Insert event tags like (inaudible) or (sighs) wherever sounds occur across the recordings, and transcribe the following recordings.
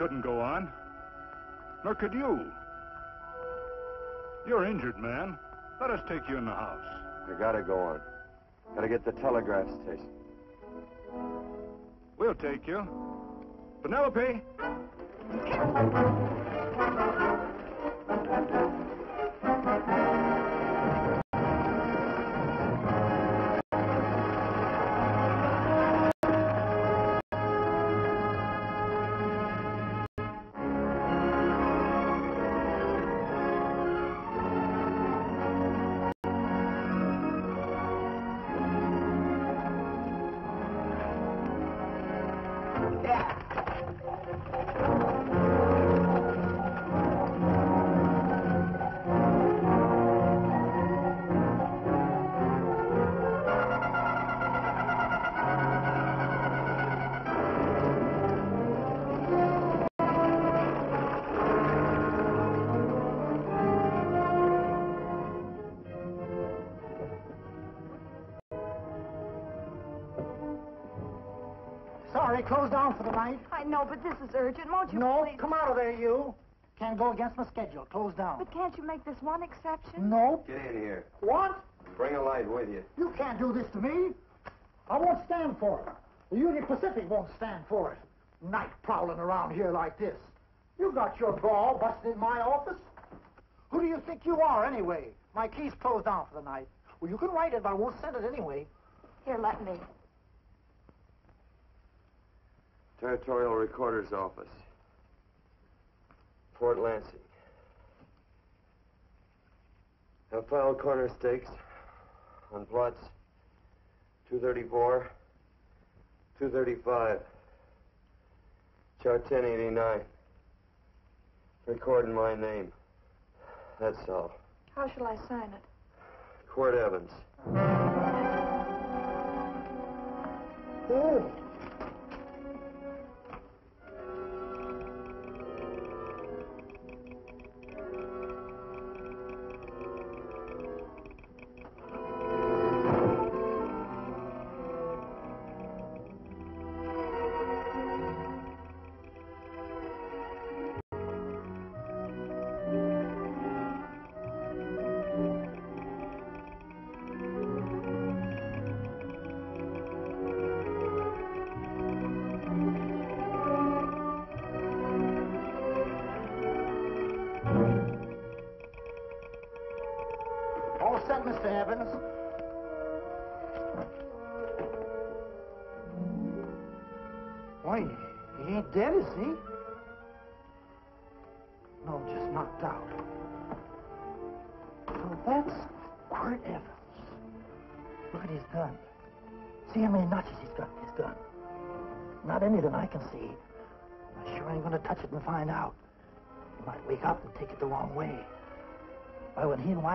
couldn't go on. Nor could you. You're injured, man. Let us take you in the house. I gotta go on. Gotta get the telegraph station. We'll take you. Penelope! Closed down for the night. I know, but this is urgent. Won't you No, please? come out of there, you. Can't go against my schedule. Closed down. But can't you make this one exception? No. Get in here. What? Bring a light with you. You can't do this to me. I won't stand for it. The Union Pacific won't stand for it. Night prowling around here like this. You got your gall busting in my office? Who do you think you are, anyway? My key's closed down for the night. Well, you can write it, but I won't send it anyway. Here, let me. Territorial Recorder's Office. Fort Lansing. Have filed corner stakes on plots 234, 235, chart 1089. Recording my name. That's all. How shall I sign it? Quirt Evans. Oh.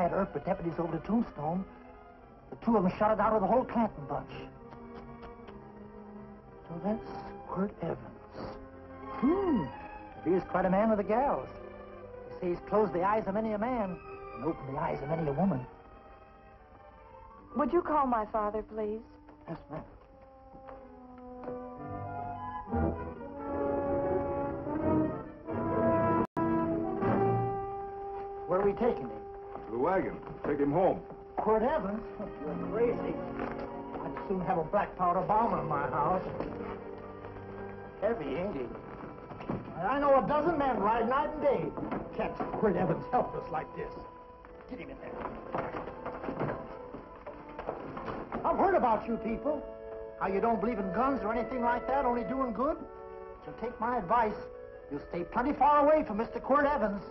When he and Wyatt Earp were deputies over to Tombstone, the two of them shot it out of the whole Clanton bunch. So that's Quirt Evans. Hmm. He is quite a man with the gals. They say he's closed the eyes of many a man and opened the eyes of many a woman. Would you call my father, please? Yes, ma'am. Where are we taking him? The wagon. Take him home. Quirt Evans? You're crazy. I'd soon have a black powder bomber in my house. Heavy, ain't he? I know a dozen men ride night and day. Catch Quirt Evans helpless like this. Get him in there. I've heard about you people. How you don't believe in guns or anything like that, only doing good. So take my advice. You'll stay plenty far away from Mr. Quirt Evans.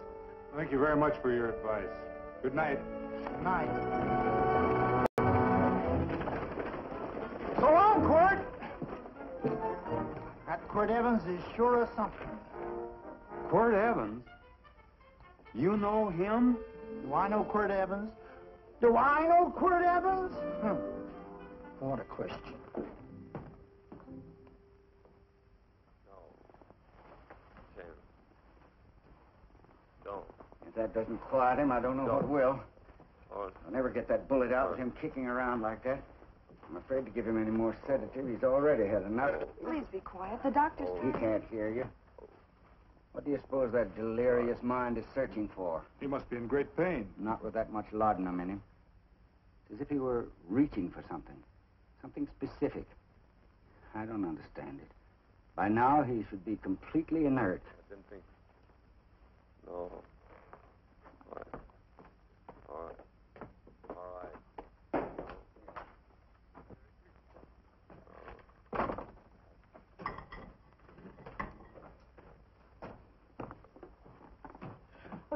Thank you very much for your advice. Good night. Good night. So long, Quirt. That Quirt Evans is sure a something. Quirt Evans? You know him? Do I know Quirt Evans? Do I know Quirt Evans? Hmm. What a question. If that doesn't quiet him, I don't know what Don't. will. Oh, I'll never get that bullet out with oh. him kicking around like that. I'm afraid to give him any more sedative. He's already had enough. Please be quiet. The doctor's He can't hear you. What do you suppose that delirious mind is searching for? He must be in great pain. Not with that much laudanum in him. It's as if he were reaching for something. Something specific. I don't understand it. By now, he should be completely inert. I didn't think. No. All right. All right. All right. Oh,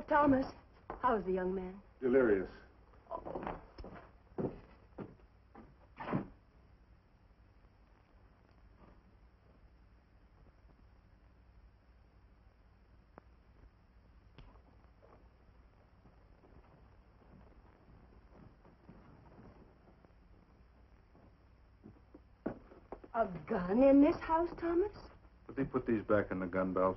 Thomas, how's the young man? Delirious. A gun in this house, Thomas? But they put these back in the gun belt.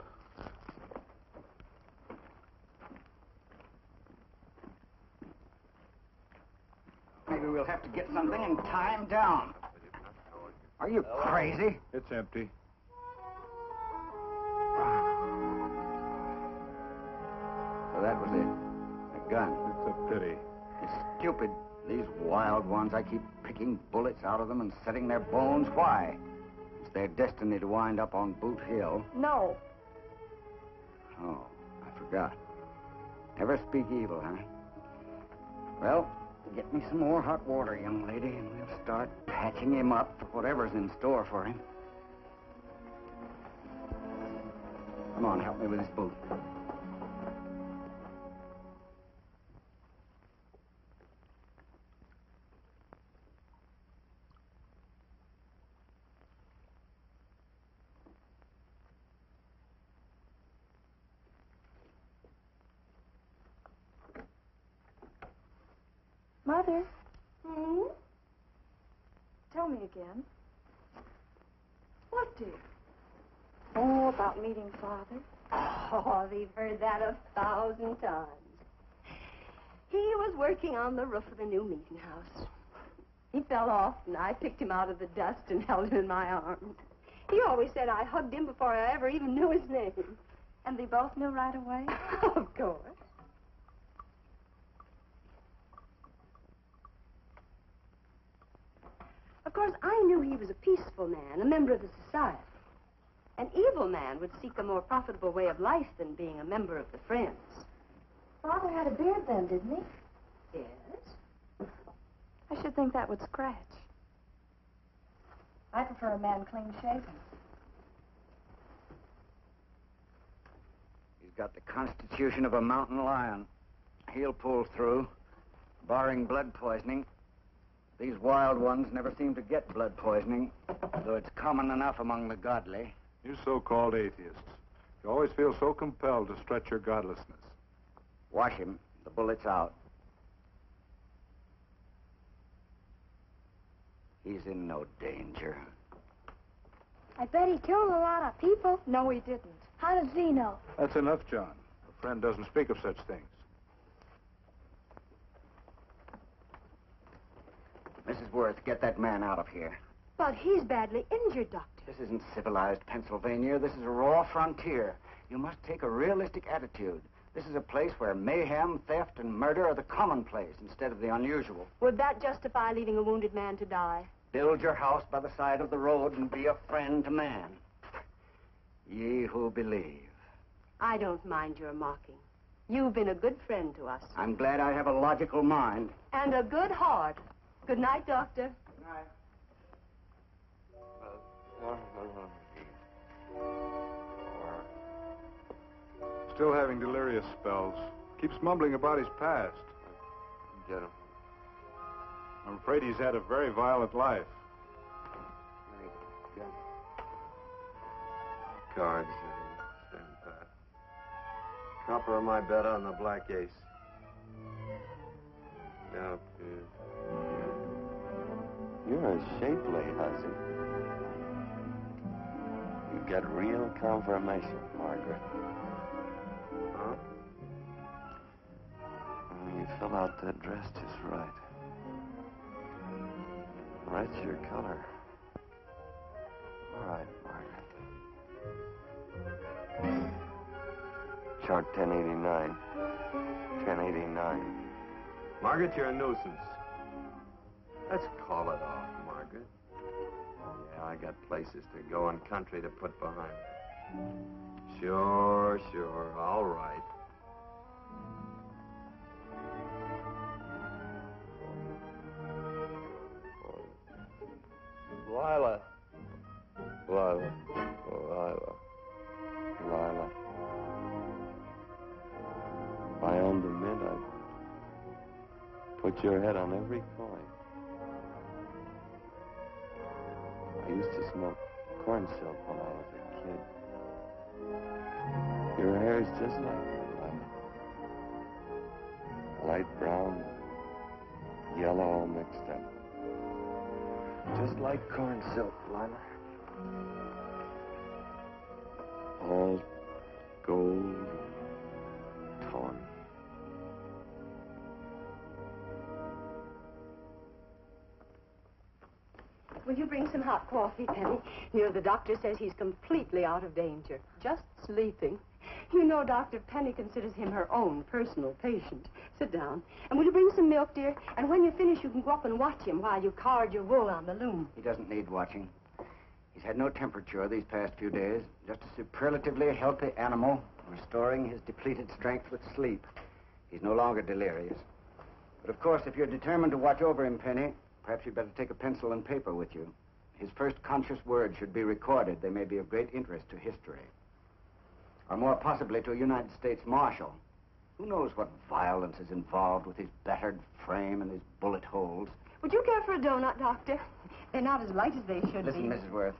Maybe we'll have to get something and tie him down. Are you crazy? It's empty. So that was it. A gun. It's a pity. It's stupid. These wild ones, I keep picking bullets out of them and setting their bones. Why? It's their destiny to wind up on Boot Hill. No. Oh, I forgot. Never speak evil, huh? Well, get me some more hot water, young lady, and we'll start patching him up for whatever's in store for him. Come on, help me with this boot. Mother, Hmm? tell me again. What, dear? Oh, about meeting Father. (laughs) Oh, we've heard that a thousand times. He was working on the roof of the new meeting house. He fell off, and I picked him out of the dust and (laughs) held him in my arms. He always said I hugged him before I ever even knew his name. And they both knew right away? (laughs) of course. Of course, I knew he was a peaceful man, a member of the society. An evil man would seek a more profitable way of life than being a member of the Friends. Father had a beard then, didn't he? Yes? I should think that would scratch. I prefer a man clean shaven. He's got the constitution of a mountain lion. He'll pull through, barring blood poisoning. These wild ones never seem to get blood poisoning, though it's common enough among the godly. You so-called atheists. You always feel so compelled to stretch your godlessness. Wash him. The bullet's out. He's in no danger. I bet he killed a lot of people. No, he didn't. How does he know? That's enough, John. A friend doesn't speak of such things. Mrs. Worth, get that man out of here. But he's badly injured, Doctor. This isn't civilized Pennsylvania. This is a raw frontier. You must take a realistic attitude. This is a place where mayhem, theft, and murder are the commonplace instead of the unusual. Would that justify leaving a wounded man to die? Build your house by the side of the road and be a friend to man. Ye who believe. I don't mind your mocking. You've been a good friend to us. I'm glad I have a logical mind. And a good heart. Good night, Doctor. Good Night. Uh, uh, uh, Still having delirious spells. Keeps mumbling about his past. Get him. I'm afraid he's had a very violent life. Cards. Same path. Copper on my bet on the black ace. Now, uh, you're a shapely hussy. You get real confirmation, Margaret. Huh? You fill out that dress just right. Red's your color. All right, Margaret. Chart 1089. 1089. Margaret, you're a nuisance. Let's call it off, Margaret. Yeah, I got places to go and country to put behind me. Sure, sure. All right. Lila. Lila. Lila. Lila. If I owned a mint, I'd put your head on every coin. Used to smoke corn silk when I was a kid. Your hair's just like that. Light brown, yellow all mixed up. Just like corn silk, Lila. All gold, torn. Will you bring some hot coffee, Penny? You know, the doctor says he's completely out of danger. Just sleeping. You know, Dr. Penny considers him her own personal patient. Sit down. And will you bring some milk, dear? And when you finish, you can go up and watch him while you card your wool on the loom. He doesn't need watching. He's had no temperature these past few days. Just a superlatively healthy animal, restoring his depleted strength with sleep. He's no longer delirious. But of course, if you're determined to watch over him, Penny, perhaps you'd better take a pencil and paper with you. His first conscious words should be recorded. They may be of great interest to history. Or more possibly to a United States Marshal. Who knows what violence is involved with his battered frame and his bullet holes? Would you care for a donut, Doctor? They're not as light as they should Listen, be. Listen, Mrs. Worth.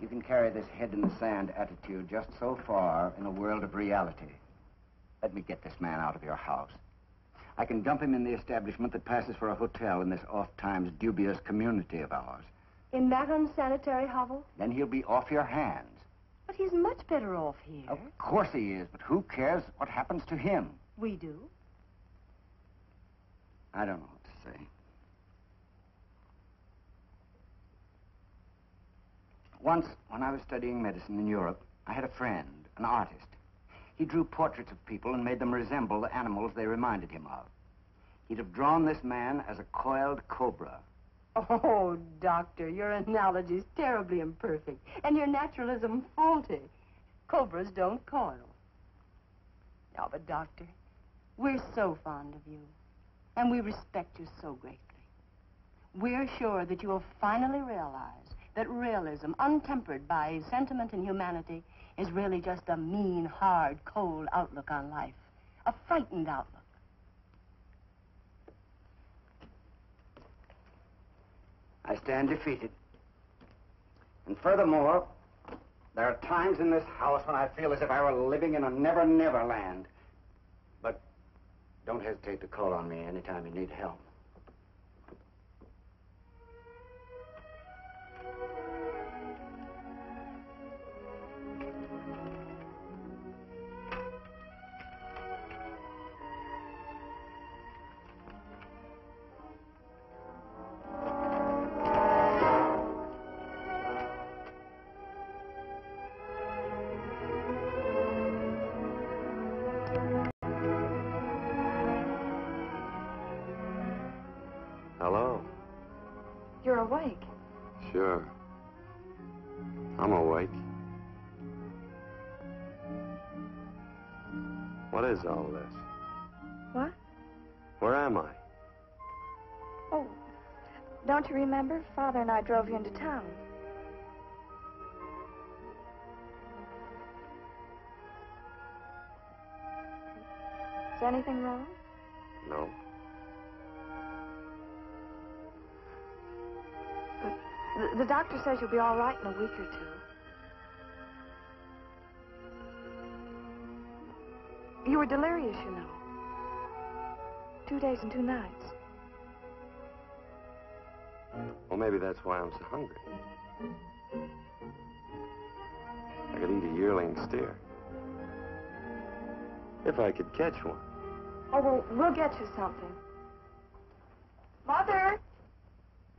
You can carry this head in the sand attitude just so far in a world of reality. Let me get this man out of your house. I can dump him in the establishment that passes for a hotel in this oft-times dubious community of ours. In that unsanitary hovel? Then he'll be off your hands. But he's much better off here. Of course he is, but who cares what happens to him? We do. I don't know what to say. Once, when I was studying medicine in Europe, I had a friend, an artist. He drew portraits of people and made them resemble the animals they reminded him of. He'd have drawn this man as a coiled cobra. Oh, Doctor, your analogy's terribly imperfect, and your naturalism faulty. Cobras don't coil. Now, but, Doctor, we're so fond of you, and we respect you so greatly. We're sure that you'll finally realize that realism, untempered by sentiment and humanity, is really just a mean, hard, cold outlook on life. A frightened outlook. I stand defeated. And furthermore, there are times in this house when I feel as if I were living in a never, never land. But don't hesitate to call on me anytime you need help. Remember? Father and I drove you into town. Is anything wrong? No. The, the doctor says you'll be all right in a week or two. You were delirious, you know. Two days and two nights. Well, maybe that's why I'm so hungry. I could eat a yearling steer. If I could catch one. Oh, well, we'll get you something. Mother!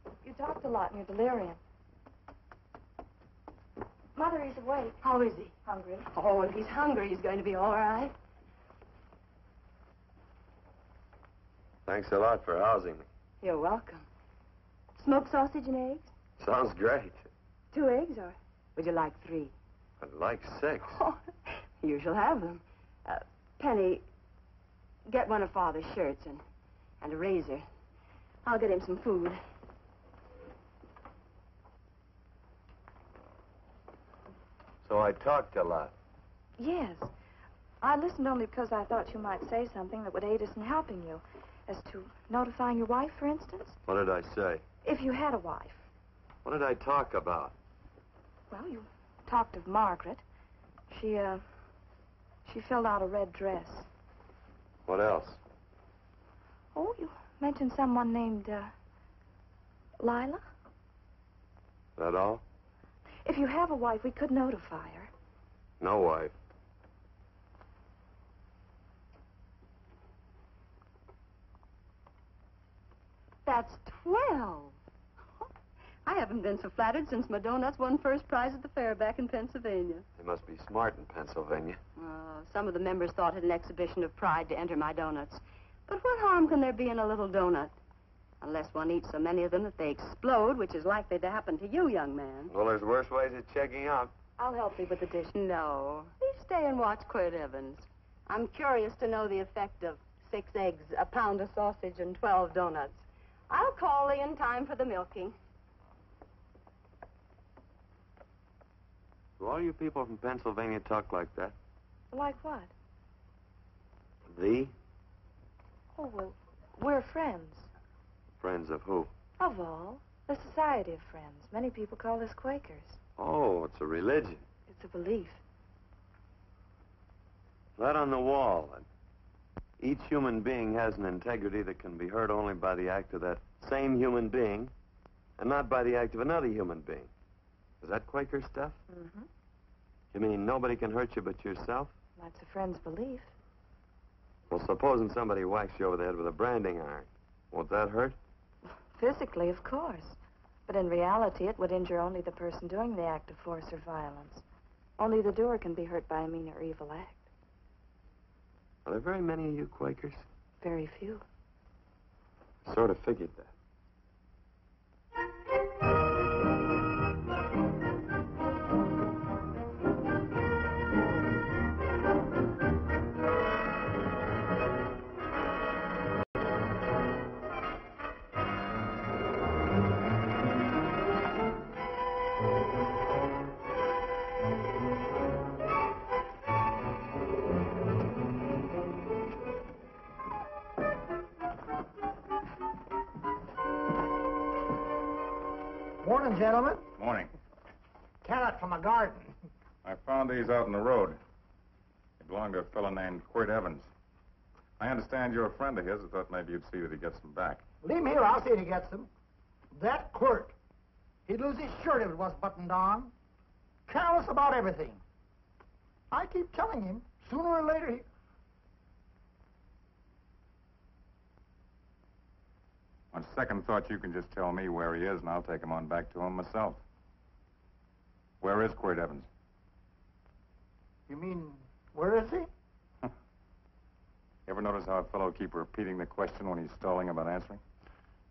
You You talked a lot in your delirium. Mother, he's awake. How is he? Hungry. Oh, if he's hungry, he's going to be all right. Thanks a lot for housing me. You're welcome. Smoked sausage and eggs? Sounds great. Two eggs, or would you like three? I'd like six. Oh, (laughs) you shall have them. Uh, Penny, get one of Father's shirts and, and a razor. I'll get him some food. So I talked a lot. Yes. I listened only because I thought you might say something that would aid us in helping you. As to notifying your wife, for instance? What did I say? If you had a wife. What did I talk about? Well, you talked of Margaret. She, uh, she filled out a red dress. What else? Oh, you mentioned someone named, uh, Lila? That all? If you have a wife, we could notify her. No wife. That's twelve. I haven't been so flattered since my donuts won first prize at the fair back in Pennsylvania. They must be smart in Pennsylvania. Uh, some of the members thought it an exhibition of pride to enter my donuts. But what harm can there be in a little donut? Unless one eats so many of them that they explode, which is likely to happen to you, young man. Well, there's worse ways of checking out. I'll help you with the dish. No. Please stay and watch Quirt Evans. I'm curious to know the effect of six eggs, a pound of sausage, and 12 donuts. I'll call in time for the milking. Do all you people from Pennsylvania talk like that? Like what? The? Oh, well, we're friends. Friends of who? Of all. The Society of Friends. Many people call us Quakers. Oh, it's a religion. It's a belief. That on the wall. Each human being has an integrity that can be hurt only by the act of that same human being and not by the act of another human being. Is that Quaker stuff? Mm-hmm. You mean nobody can hurt you but yourself? That's a friend's belief. Well, supposing somebody whacks you over the head with a branding iron. Won't that hurt? (laughs) Physically, of course. But in reality, it would injure only the person doing the act of force or violence. Only the doer can be hurt by a mean or evil act. Are there very many of you Quakers? Very few. Sort of figured that. Morning, gentlemen. Morning. Carrot from a garden. I found these out in the road. They belong to a fellow named Quirt Evans. I understand you're a friend of his. I thought maybe you'd see that he gets them back. Leave him here. I'll see if he gets them. That quirt. He'd lose his shirt if it was buttoned on. Careless about everything. I keep telling him, sooner or later he... On second thought, you can just tell me where he is, and I'll take him on back to him myself. Where is Quirt Evans? You mean, where is he? (laughs) Ever notice how a fellow keep repeating the question when he's stalling about answering?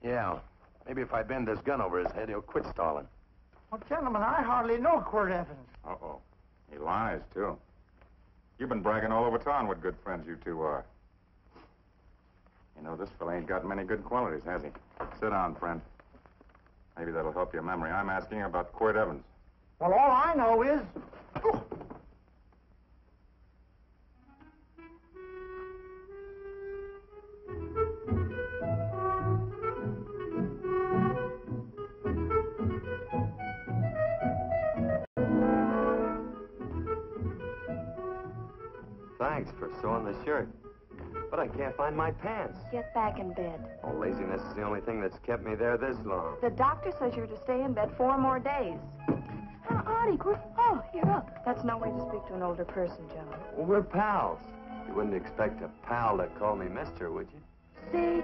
Yeah. Maybe if I bend this gun over his head, he'll quit stalling. Well, gentlemen, I hardly know Quirt Evans. Uh-oh. He lies, too. You've been bragging all over town what good friends you two are. You know, this fellow ain't got many good qualities, has he? Sit down, friend. Maybe that'll help your memory. I'm asking about Quirt Evans. Well, all I know is... Thanks for sewing the shirt. But I can't find my pants. Get back in bed. Oh, laziness is the only thing that's kept me there this long. The doctor says you're to stay in bed four more days. Oh, Artie, Quirt. Oh, you're up. That's no way to speak to an older person, John. Well, we're pals. You wouldn't expect a pal to call me mister, would you? Say,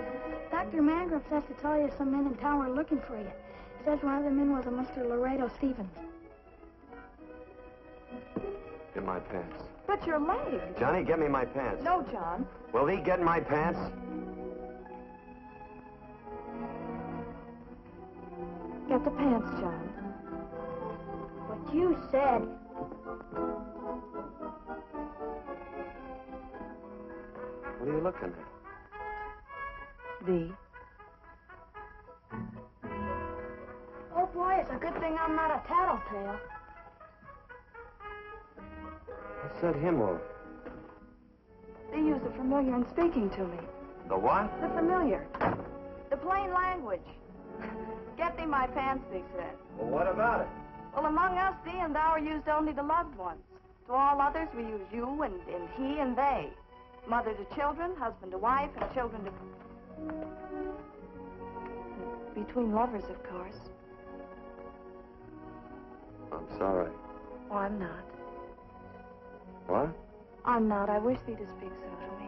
Dr. Mangram says to tell you some men in town are looking for you. says one of the men was a Mr. Laredo Stevens. Get my pants. But your leg. Johnny, get me my pants. No, John. Will he get my pants? Get the pants, John. What you said. What are you looking at? The. Oh, boy, it's a good thing I'm not a tattletale. What's that hymn of? They use the familiar in speaking to me. The what? The familiar. The plain language. Get thee my pants, they said. Well, what about it? Well, among us, thee and thou are used only to loved ones. To all others, we use you and, and he and they. Mother to children, husband to wife, and children to... Between lovers, of course. I'm sorry. Oh, I'm not. What? I'm not. I wish thee to speak so to me.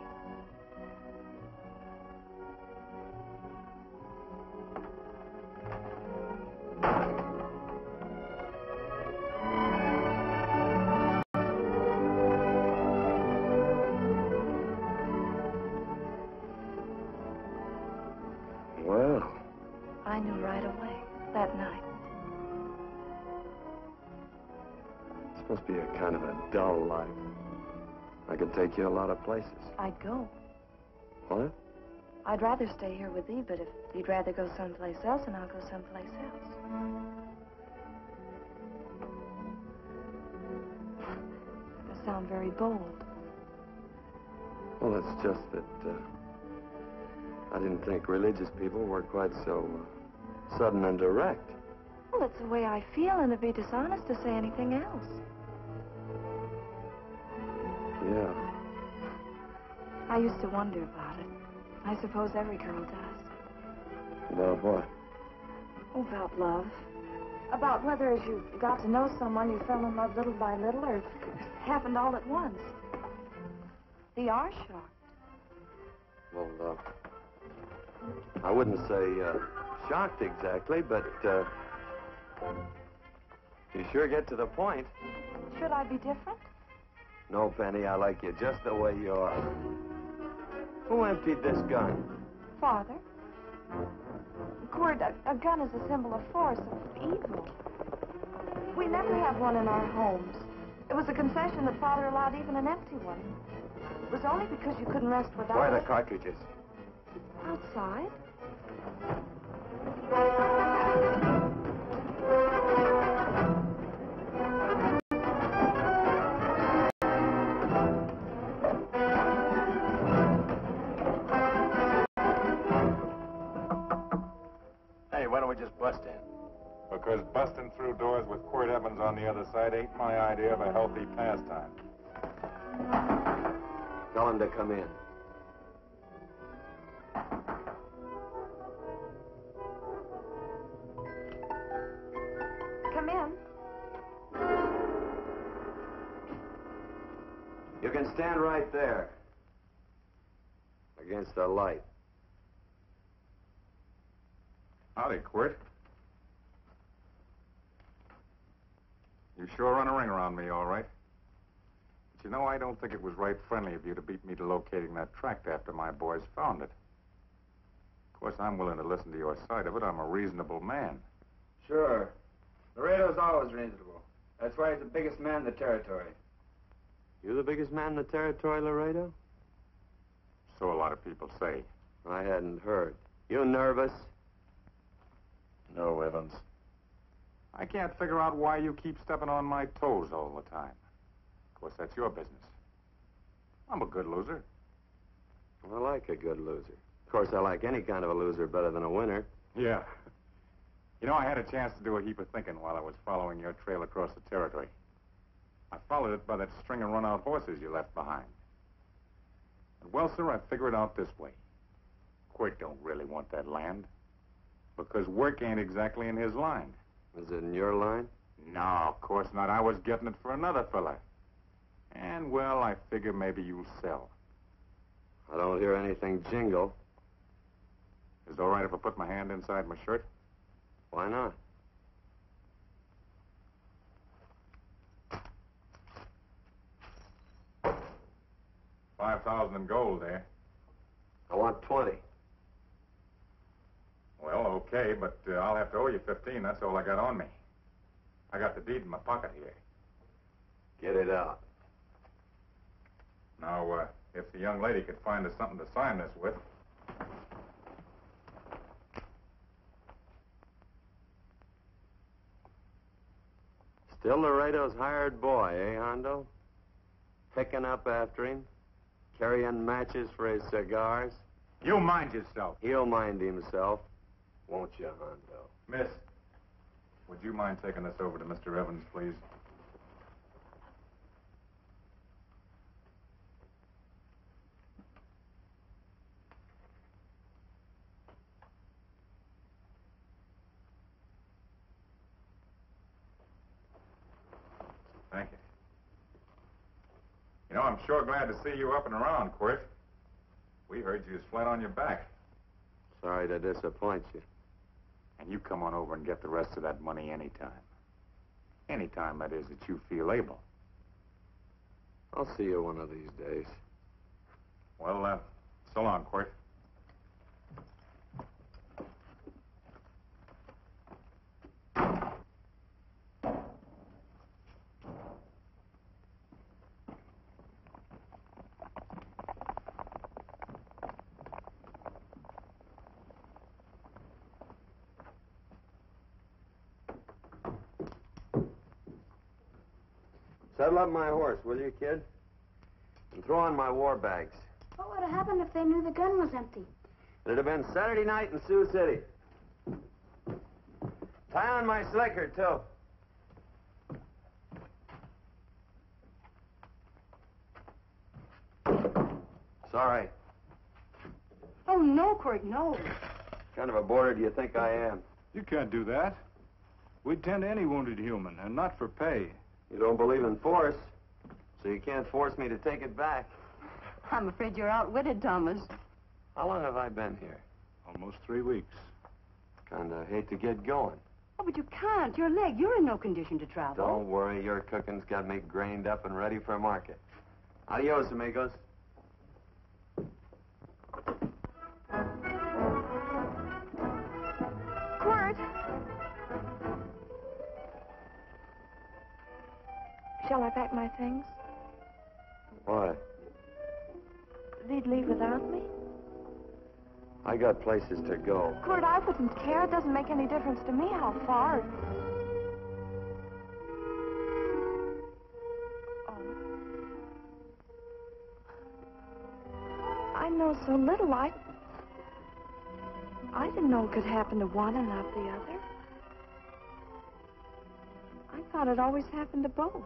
Could take you a lot of places. I'd go. What? I'd rather stay here with thee, but if you'd rather go someplace else, then I'll go someplace else. I sound very bold. Well, it's just that uh, I didn't think religious people were quite so uh, sudden and direct. Well, it's the way I feel, and it'd be dishonest to say anything else. Yeah. I used to wonder about it. I suppose every girl does. About what? Oh, about love. About whether as you got to know someone, you fell in love little by little, or it happened all at once. They are shocked. Well, uh, I wouldn't say uh, shocked exactly, but uh, you sure get to the point. Should I be different? No, Penny, I like you just the way you are. Who emptied this gun? Father? Quirt, a, a gun is a symbol of force, of evil. We never have one in our homes. It was a concession that Father allowed even an empty one. It was only because you couldn't rest without it. Where are the cartridges? Outside? Why don't we just bust in? Because busting through doors with Quirt Evans on the other side ain't my idea of a healthy pastime. Tell him to come in. Come in. You can stand right there. Against the light. Howdy, Quirt. You sure run a ring around me, all right. But you know, I don't think it was right friendly of you to beat me to locating that tract after my boys found it. Of course, I'm willing to listen to your side of it. I'm a reasonable man. Sure. Laredo's always reasonable. That's why he's the biggest man in the territory. You're the biggest man in the territory, Laredo? So a lot of people say. I hadn't heard. You nervous? No, Evans. I can't figure out why you keep stepping on my toes all the time. Of course, that's your business. I'm a good loser. I like a good loser. Of course, I like any kind of a loser better than a winner. Yeah. You know, I had a chance to do a heap of thinking while I was following your trail across the territory. I followed it by that string of run-out horses you left behind. And well, sir, I figured it out this way. Quirt don't really want that land. Because work ain't exactly in his line. Is it in your line? No, of course not. I was getting it for another fella. And, well, I figure maybe you'll sell. I don't hear anything jingle. Is it all right if I put my hand inside my shirt? Why not? Five thousand in gold there. I want twenty. Well, okay, but uh, I'll have to owe you fifteen. That's all I got on me. I got the deed in my pocket here. Get it out. Now, uh, if the young lady could find us something to sign this with. Still Laredo's hired boy, eh, Hondo? Picking up after him? Carrying matches for his cigars? You mind yourself. He'll mind himself. Won't you, Hondo? Miss, would you mind taking this over to Mr. Evans, please? Thank you. You know, I'm sure glad to see you up and around, Quirt. We heard you was flat on your back. Sorry to disappoint you. And you come on over and get the rest of that money anytime. Anytime, that is, that you feel able. I'll see you one of these days. Well, uh, so long, Quirt. Saddle up my horse, will you, kid? And throw on my war bags. What would have happened if they knew the gun was empty? It'd have been Saturday night in Sioux City. Tie on my slicker, too. Sorry. Oh, no, Quirt, no. Kind of a boarder do you think I am? You can't do that. We'd tend to any wounded human, and not for pay. You don't believe in force, so you can't force me to take it back. I'm afraid you're outwitted, Thomas. How long have I been here? Almost three weeks. Kinda hate to get going. Oh, but you can't. Your leg, you're in no condition to travel. Don't worry, your cooking's got me grained up and ready for market. Adios, amigos. Shall I pack my things? Why? They'd leave without me? I got places to go. Quirt, I wouldn't care. It doesn't make any difference to me how far. Oh. I know so little. I. I didn't know it could happen to one and not the other. I thought it always happened to both.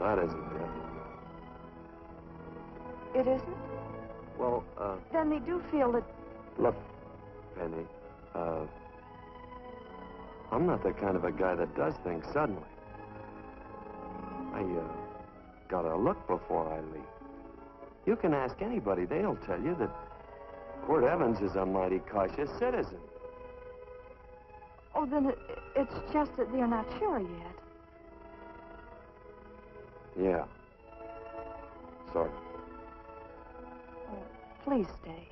That isn't it. It isn't? Well, uh, Then they do feel that. look, Penny, uh, I'm not the kind of a guy that does things suddenly. I, uh, gotta look before I leave. You can ask anybody, they'll tell you that Quirt Evans is a mighty cautious citizen. Oh, then it, it's just that they're not sure yet. Yeah. Sorry. Oh, please stay.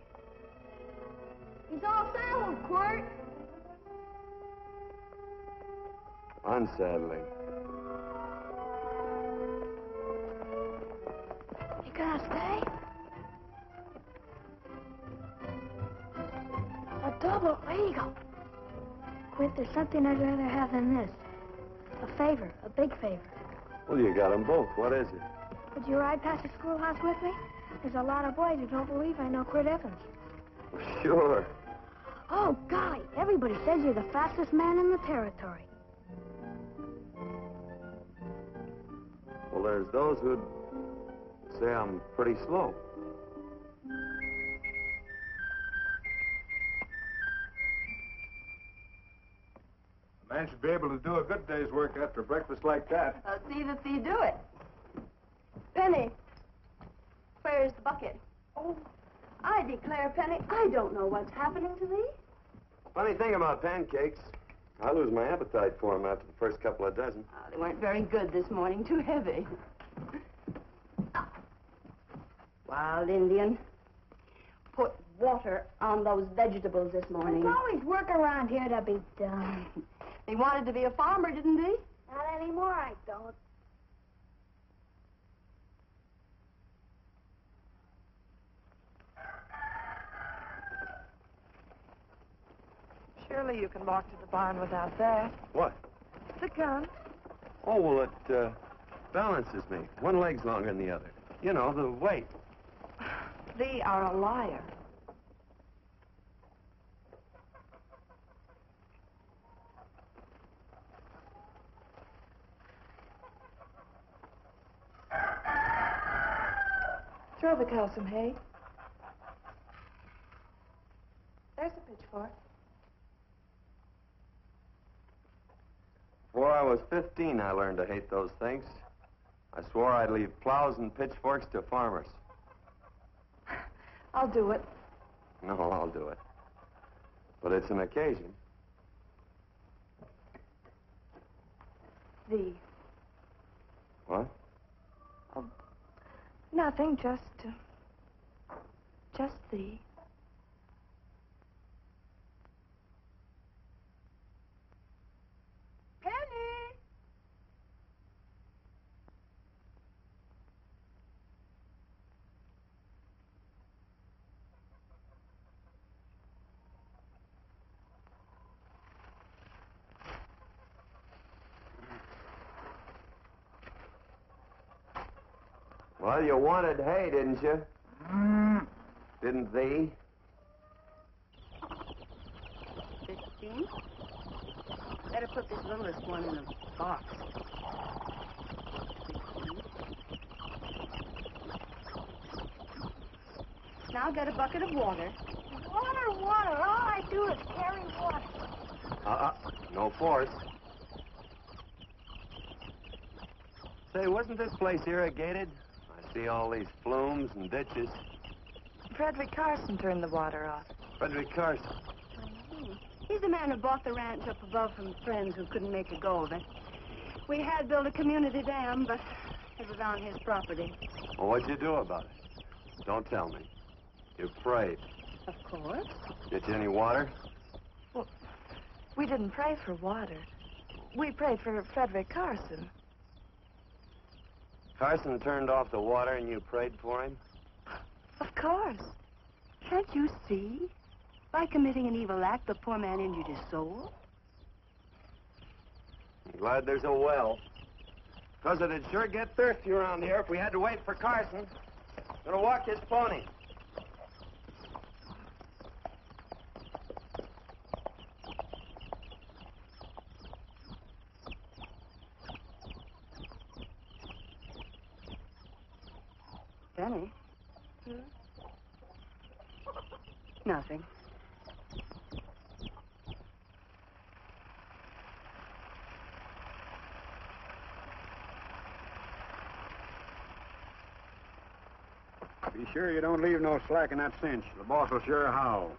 He's all saddled, Quirt. Unsettling. You gonna stay? A double eagle. Quirt, there's something I'd rather have than this. A favor, a big favor. Well, you got 'em both. What is it? Would you ride past the schoolhouse with me? There's a lot of boys who don't believe I know Quirt Evans. Sure. Oh, golly, everybody says you're the fastest man in the territory. Well, there's those who'd say I'm pretty slow. Man should be able to do a good day's work after breakfast like that. I'll see that thee do it. Penny, where's the bucket? Oh, I declare, Penny, I don't know what's happening to thee. Funny thing about pancakes. I lose my appetite for 'em after the first couple of dozen. Oh, they weren't very good this morning. Too heavy. Wild Indian. Put water on those vegetables this morning. There's always work around here to be done. (laughs) He wanted to be a farmer, didn't he? Not anymore, I don't. Surely you can walk to the barn without that. What? The gun. Oh, well, it uh, balances me. One leg's longer than the other. You know, the weight. (sighs) Thee are a liar. Throw the cow some hay. There's a pitchfork. Before I was 15, I learned to hate those things. I swore I'd leave plows and pitchforks to farmers. I'll do it. No, I'll do it. But it's an occasion. Thee. What? Nothing, just. Uh, just thee. Penny! Well, you wanted hay, didn't you? Mm, Didn't thee? Fifteen. Better put this littlest one in a box. Now get a bucket of water. Water, water. All I do is carry water. Uh-uh. No force. Say, wasn't this place irrigated? I see all these flumes and ditches. Frederick Carson turned the water off. Frederick Carson. He's the man who bought the ranch up above from friends who couldn't make a go of it. We had built a community dam, but it was on his property. Well, what'd you do about it? Don't tell me. You prayed. Of course. Get you any water? Well, We didn't pray for water. We prayed for Frederick Carson. Carson turned off the water and you prayed for him? Of course. Can't you see? By committing an evil act, the poor man injured his soul. I'm glad there's a well. Because it'd sure get thirsty around here if we had to wait for Carson. Gonna walk his pony. Benny? Hmm? Nothing. Be sure you don't leave no slack in that cinch. The boss will sure howl.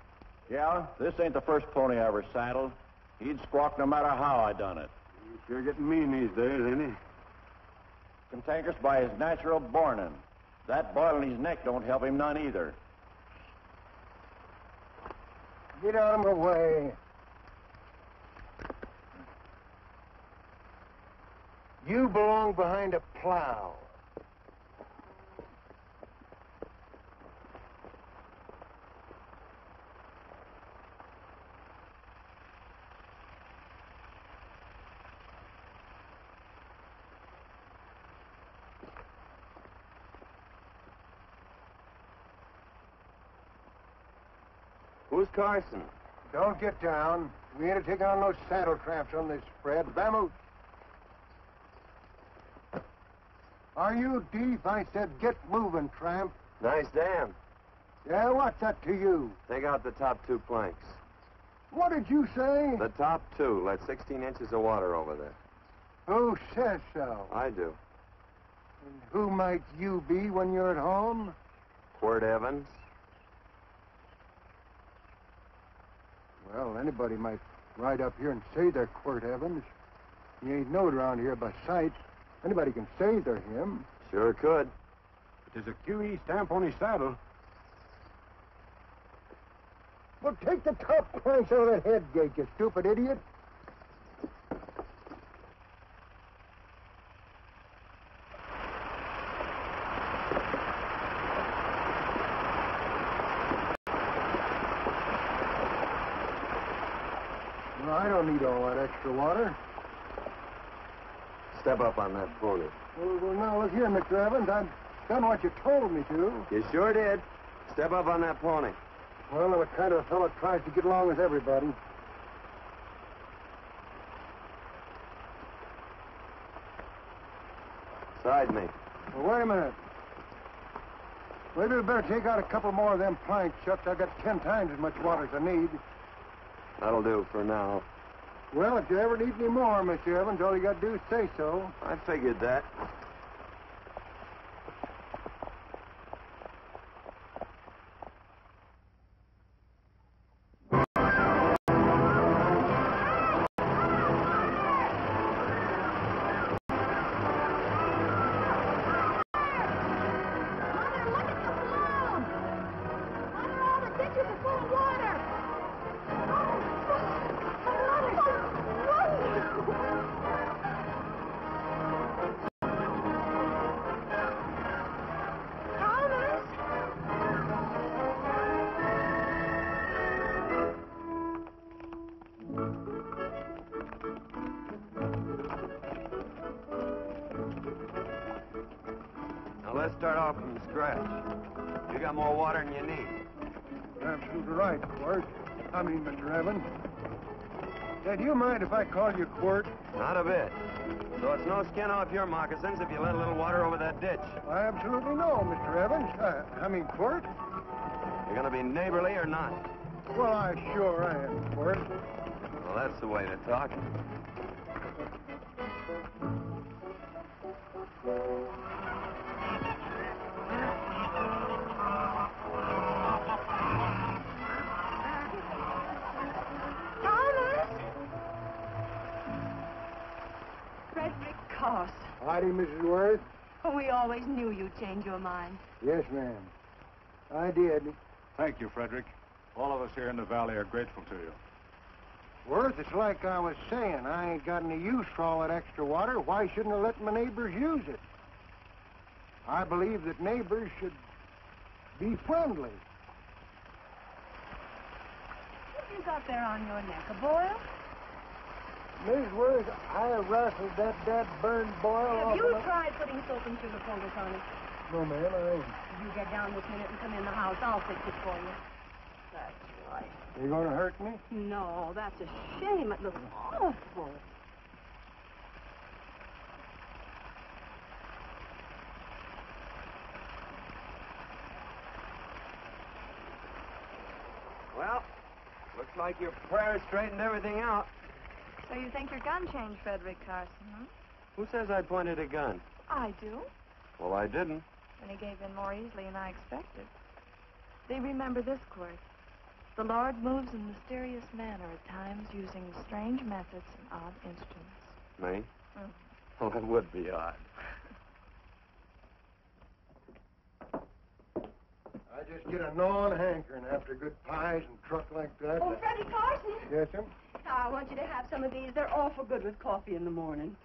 Yeah, this ain't the first pony I ever saddled. He'd squawk no matter how I done it. He's sure getting mean these days, ain't he? Cantankerous by his natural bornin'. That boil in his neck don't help him none either. Get out of my way. You belong behind a plow. Carson? Don't get down. We ain't taking on no saddle tramps on this spread. Vamoose. Are you deep? I said get moving, tramp. Nice dam. Yeah, what's that to you? Take out the top two planks. What did you say? The top two. Let 16 inches of water over there. Who says so? I do. And who might you be when you're at home? Quirt Evans. Well, anybody might ride up here and say they're Quirt Evans. He ain't knowed around here by sight. Anybody can say they're him. Sure could. But there's a QE stamp on his saddle. Well, take the top planks out of that head gate, you stupid idiot. Well, I don't need all that extra water. Step up on that pony. Well, well, now, look here, Mr. Evans. I've done what you told me to. You sure did. Step up on that pony. Well, I'm the kind of a fellow that tries to get along with everybody. Side me. Well, wait a minute. Maybe we better take out a couple more of them planks, Chuck. I've got ten times as much water as I need. That'll do for now. Well, if you ever need any more, Mr. Evans, all you got to do is say so. I figured that. Got more water than you need. You're absolutely right, Quirt. I mean, Mr. Evans. Say, do you mind if I call you Quirt? Not a bit. So it's no skin off your moccasins if you let a little water over that ditch. I absolutely no, Mr. Evans. Uh, I mean, Quirt. You're gonna be neighborly or not? Well, I sure am, Quirt. Well, that's the way to talk. Howdy, Mrs. Worth. Oh, we always knew you'd change your mind. Yes, ma'am. I did. Thank you, Frederick. All of us here in the valley are grateful to you. Worth, it's like I was saying. I ain't got any use for all that extra water. Why shouldn't I let my neighbors use it? I believe that neighbors should be friendly. What have you got there on your neck? A boil? Miss Worth, I rustled that dead burned boil Have off you of my- tried putting soap and sugar poultice on it? No, ma'am, I ain't. You get down this minute and come in the house. I'll fix it for you. That's right. You gonna hurt me? No, that's a shame. It looks awful. Well, looks like your prayer straightened everything out. So you think your gun changed Frederick Carson, huh? Who says I pointed a gun? I do. Well, I didn't. And he gave in more easily than I expected. They remember this Quirt. The Lord moves in mysterious manner at times using strange methods and odd instruments. Me? Mm. (laughs) Well, that would be odd. I just get a gnawing hankering after good pies and truck like that. Oh, Freddie Carson. Yes, sir? I want you to have some of these. They're awful good with coffee in the morning.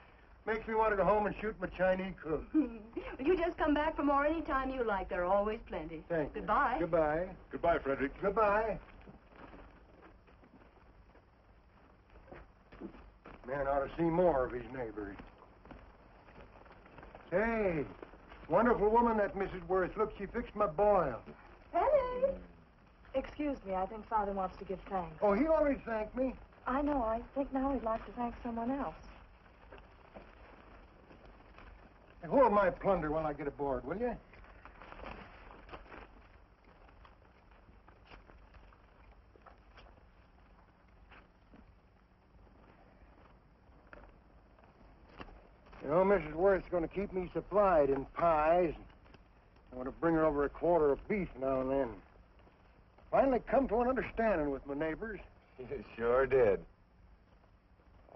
Makes me want to go home and shoot my Chinese cook. (laughs) you just come back for more any time you like. There are always plenty. Thank you. Goodbye. Goodbye. Goodbye, Frederick. Goodbye. Man ought to see more of his neighbors. Hey, wonderful woman, that Mrs. Worth. Look, she fixed my boil. Penny! Hmm. Excuse me, I think Father wants to give thanks. Oh, he already thanked me. I know. I think now he'd like to thank someone else. Hey, hold my plunder while I get aboard, will you? You know, Mrs. Worth's going to keep me supplied in pies. I want to bring her over a quarter of beef now and then. Finally come to an understanding with my neighbors. (laughs) You sure did.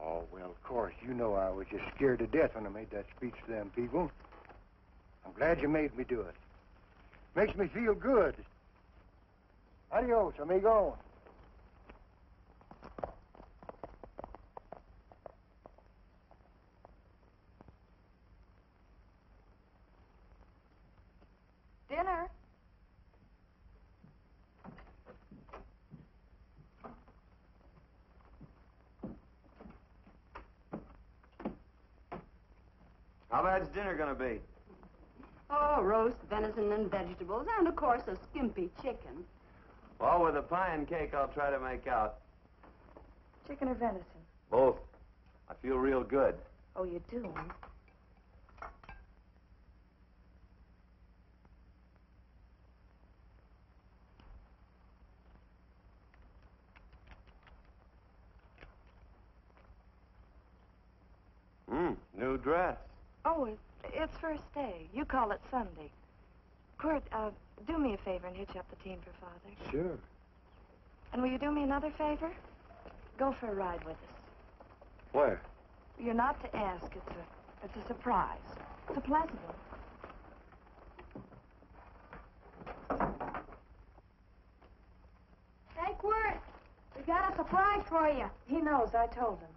Oh, well, of course, you know I was just scared to death when I made that speech to them people. I'm glad you made me do it. Makes me feel good. Adios, amigo. Dinner. How bad's dinner gonna be? Oh, roast venison and vegetables, and of course a skimpy chicken. Well, with a pie and cake, I'll try to make out. Chicken or venison? Both. I feel real good. Oh, you do? Hmm, new dress. Oh, it, it's first day. You call it Sunday. Quirt, uh, do me a favor and hitch up the team for Father. Sure. And will you do me another favor? Go for a ride with us. Where? You're not to ask. It's a, it's a surprise. It's a pleasant one. Hey, Quirt, we got a surprise for you. He knows. I told him.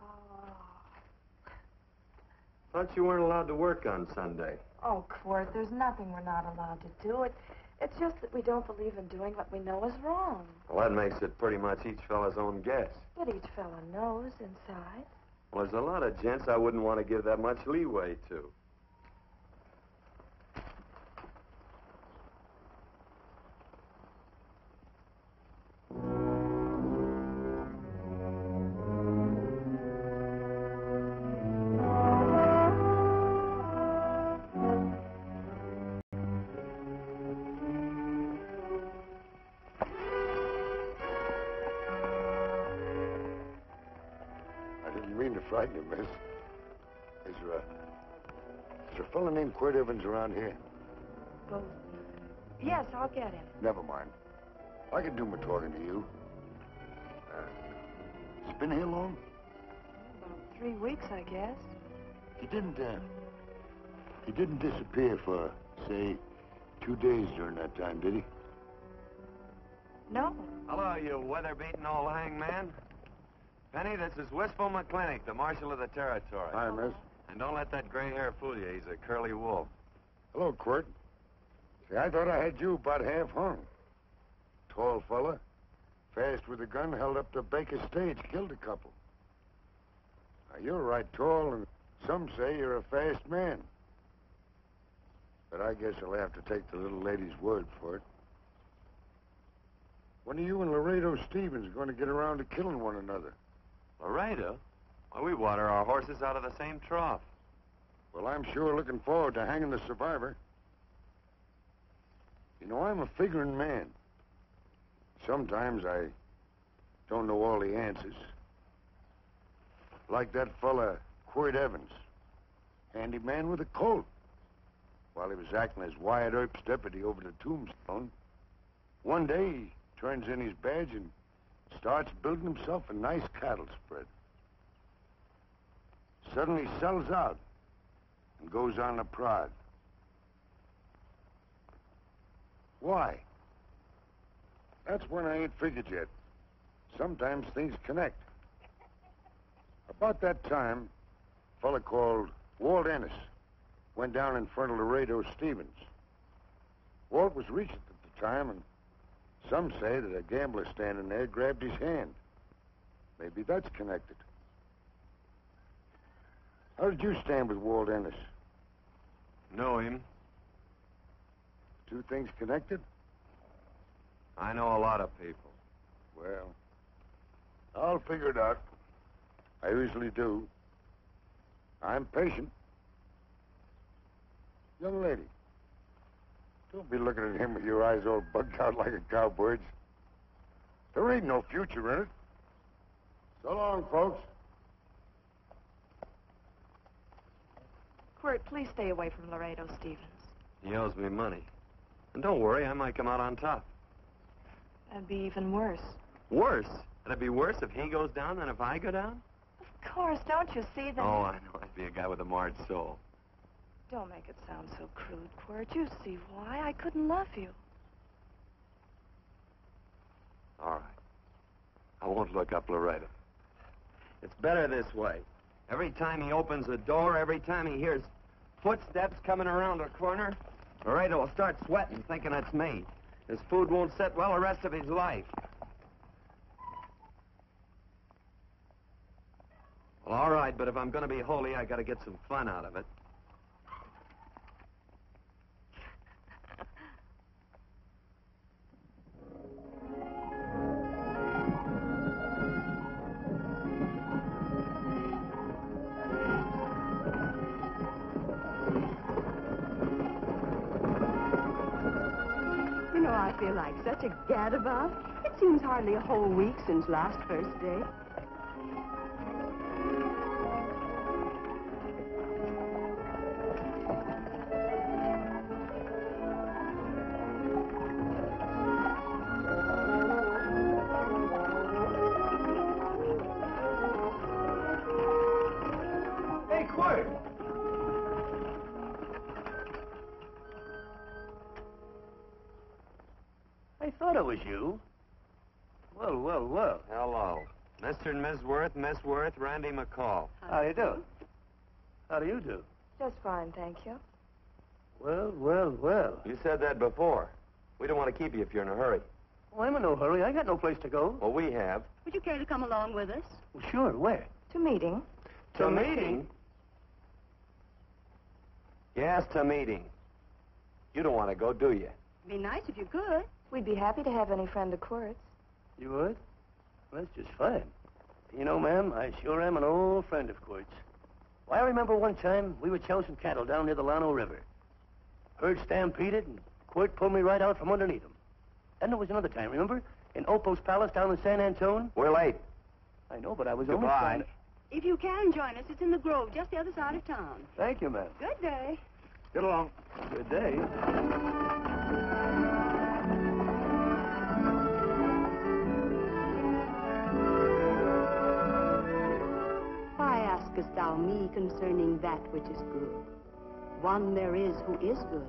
Thought you weren't allowed to work on Sunday. Oh, Quirt, there's nothing we're not allowed to do. It, it's just that we don't believe in doing what we know is wrong. Well, that makes it pretty much each fella's own guess. But each fellow knows inside. Well, there's a lot of gents I wouldn't want to give that much leeway to. Fellow named Quirt Evans around here? Well, yes, I'll get him. Never mind. I can do my talking to you. Uh, he's been here long? About three weeks, I guess. He didn't, uh, he didn't disappear for, say, two days during that time, did he? No. Hello, you weather-beaten old hangman. Penny, this is Wistful McClintock, the marshal of the territory. Hi, miss. And don't let that gray hair fool you. He's a curly wolf. Hello, Quirt. See, I thought I had you about half hung. Tall fella, fast with a gun, held up the Baker stage, killed a couple. Now, you're right tall, and some say you're a fast man. But I guess I'll have to take the little lady's word for it. When are you and Laredo Stevens going to get around to killing one another? Laredo? Why, we water our horses out of the same trough. Well, I'm sure looking forward to hanging the survivor. You know, I'm a figuring man. Sometimes I don't know all the answers. Like that fella, Quirt Evans. Handy man with a Colt. While he was acting as Wyatt Earp's deputy over the Tombstone, one day he turns in his badge and starts building himself a nice cattle spread. Suddenly sells out and goes on the prod. Why? That's when I ain't figured yet. Sometimes things connect. About that time, a fella called Walt Ennis went down in front of Laredo Stevens. Walt was reaching at the time, and some say that a gambler standing there grabbed his hand. Maybe that's connected. How did you stand with Walt Ennis? Know him? Two things connected? I know a lot of people. Well, I'll figure it out. I usually do. I'm patient. Young lady, don't be looking at him with your eyes all bugged out like a cowbird's. There ain't no future in it. So long, folks. Quirt, please stay away from Laredo Stevens. He owes me money. And don't worry, I might come out on top. That'd be even worse. Worse? That'd be worse if he goes down than if I go down? Of course, don't you see that? Oh, I know. I'd be a guy with a marred soul. Don't make it sound so crude, Quirt. You see why I couldn't love you. All right. I won't look up Laredo. It's better this way. Every time he opens the door, every time he hears footsteps coming around a corner, Laredo will start sweating, thinking it's me. His food won't sit well the rest of his life. Well, all right, but if I'm going to be holy, I got to get some fun out of it. Feel like such a gadabout. It seems hardly a whole week since last first day. Mr. and Miss Worth, Miss Worth, Randy McCall. How do you do? How do you do? Just fine, thank you. Well, well, well. You said that before. We don't want to keep you if you're in a hurry. Well, I'm in no hurry. I got no place to go. Well, we have. Would you care to come along with us? Well, sure. Where? To meeting. To meeting? Yes, to meeting. You don't want to go, do you? It'd be nice if you could. We'd be happy to have any friend of Quirt's. You would? Well, that's just fine. You know, ma'am, I sure am an old friend of Quirt's. Why, I remember one time we were chasing cattle down near the Llano River. Herd stampeded, and Quirt pulled me right out from underneath him. Then there was another time, remember? In Opal's Palace down in San Antone? We're late. I know, but I was only Goodbye. trying to... If you can join us, it's in the Grove, just the other side of town. Thank you, ma'am. Good day. Get along. Good day. Why askest thou me concerning that which is good? One there is who is good.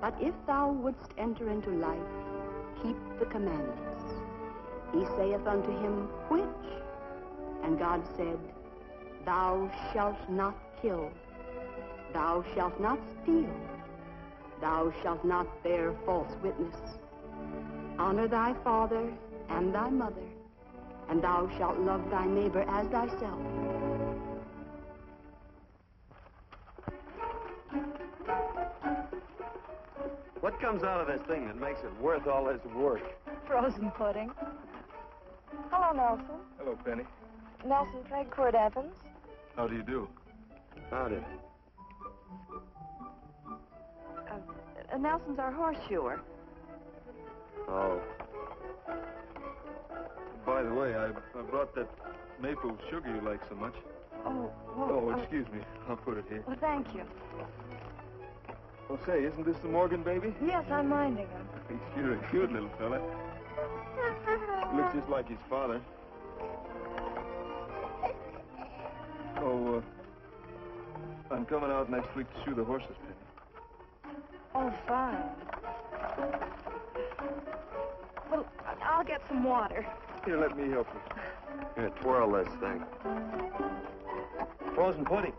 But if thou wouldst enter into life, keep the commandments. He saith unto him, Which? And God said, Thou shalt not kill. Thou shalt not steal. Thou shalt not bear false witness. Honor thy father and thy mother, and thou shalt love thy neighbor as thyself. What comes out of this thing that makes it worth all this work? Frozen pudding. Hello, Nelson. Hello, Penny. Nelson Craig Quirt Evans. How do you do? Howdy. Uh, uh, Nelson's our horseshoer. Oh. By the way, I, I brought that maple sugar you like so much. Oh, Oh, well, uh, excuse me. I'll put it here. well, thank you. Oh, say, isn't this the Morgan baby? Yes, I'm minding him. You're a cute little fella. Looks just like his father. Oh, uh, I'm coming out next week to shoe the horses, Penny. Oh, fine. Well, I'll get some water. Here, let me help you. Here, twirl this thing. Frozen pudding.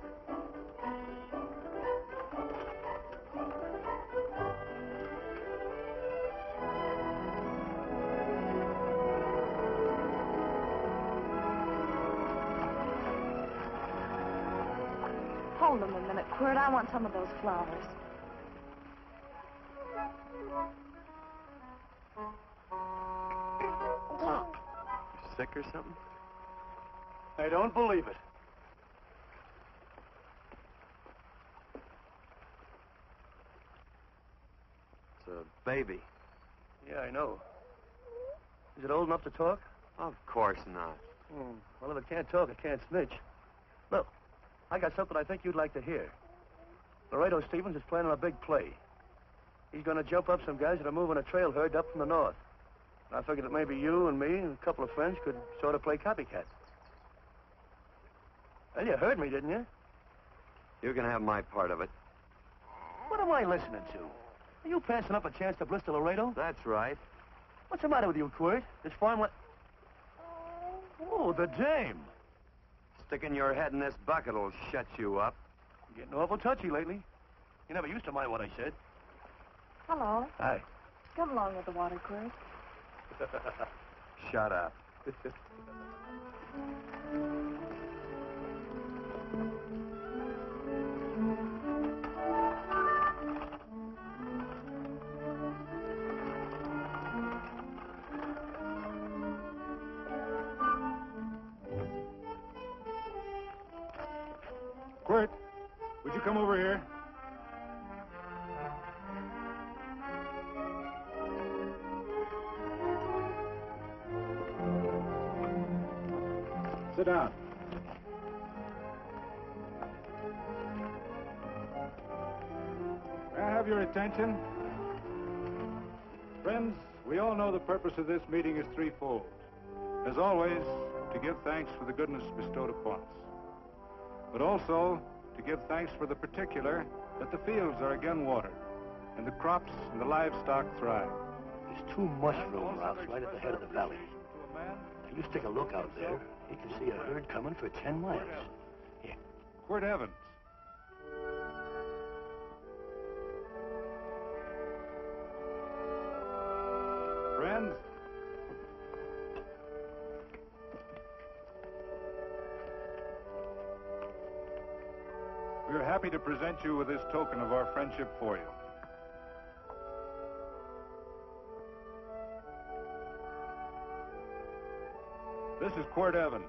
Hold them a minute, Quirt. I want some of those flowers. Sick or something? I don't believe it. It's a baby. Yeah, I know. Is it old enough to talk? Of course not. Hmm. Well, if it can't talk, it can't snitch. Look, I got something I think you'd like to hear. Laredo Stevens is planning a big play. He's going to jump up some guys that are moving a trail herd up from the north. And I figured that maybe you and me and a couple of friends could sort of play copycat. Well, you heard me, didn't you? You can have my part of it. What am I listening to? Are you passing up a chance to blister Laredo? That's right. What's the matter with you, Quirt? This farm what? Oh, the dame. Sticking your head in this bucket will shut you up. You're getting awful touchy lately. You never used to mind what I said. Hello. Hi. Come along with the water, Quirt. (laughs) Shut up. (laughs) of this meeting is threefold. As always, to give thanks for the goodness bestowed upon us but also to give thanks for the particular that the fields are again watered and the crops and the livestock thrive. There's two mushroom routes right at the head of the valley. If you stick a look out there, you can see a herd coming for 10 miles. Here. Quirt Evans. Friends, we are happy to present you with this token of our friendship for you. This is Quirt Evans.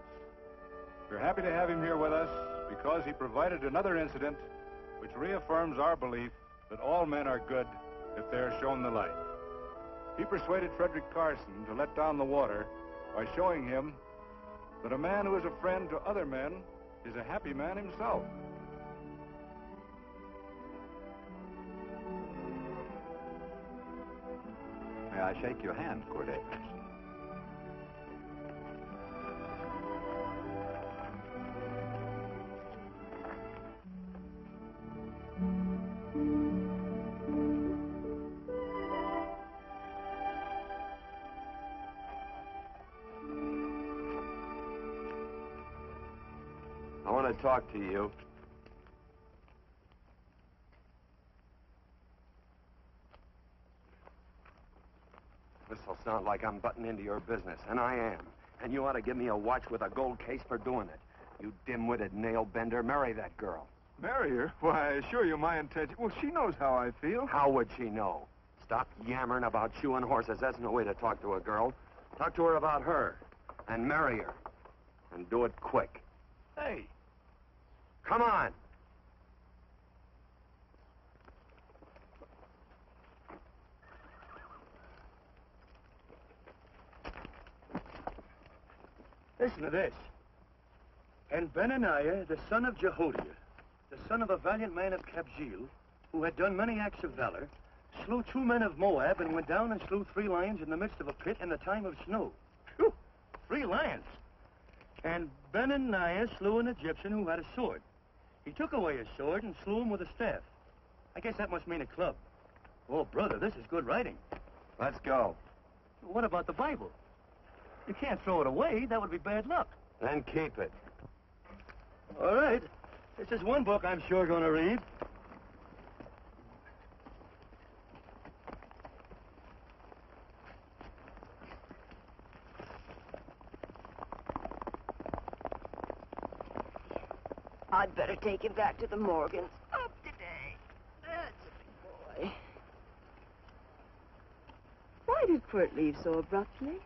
We're happy to have him here with us because he provided another incident which reaffirms our belief that all men are good if they are shown the light. He persuaded Frederick Carson to let down the water by showing him that a man who is a friend to other men is a happy man himself. May I shake your hand, Evans? I want to talk to you. This'll sound like I'm butting into your business, and I am. And you ought to give me a watch with a gold case for doing it. You dim-witted nail bender, marry that girl. Marry her? Why, I assure you my intention. Well, she knows how I feel. How would she know? Stop yammering about shoeing horses. That's no way to talk to a girl. Talk to her about her. And marry her. And do it quick. Hey, Come on. Listen to this. And Benaniah, the son of Jehoiada, the son of a valiant man of Kabzeel, who had done many acts of valor, slew two men of Moab and went down and slew three lions in the midst of a pit in the time of snow. Phew! Three lions. And Benaniah slew an Egyptian who had a sword. He took away his sword and slew him with a staff. I guess that must mean a club. Oh, brother, this is good writing. Let's go. What about the Bible? You can't throw it away. That would be bad luck. Then keep it. All right. This is one book I'm sure going to read. I'd better take him back to the Morgans. Up today. That's a big boy. Why did Quirt leave so abruptly?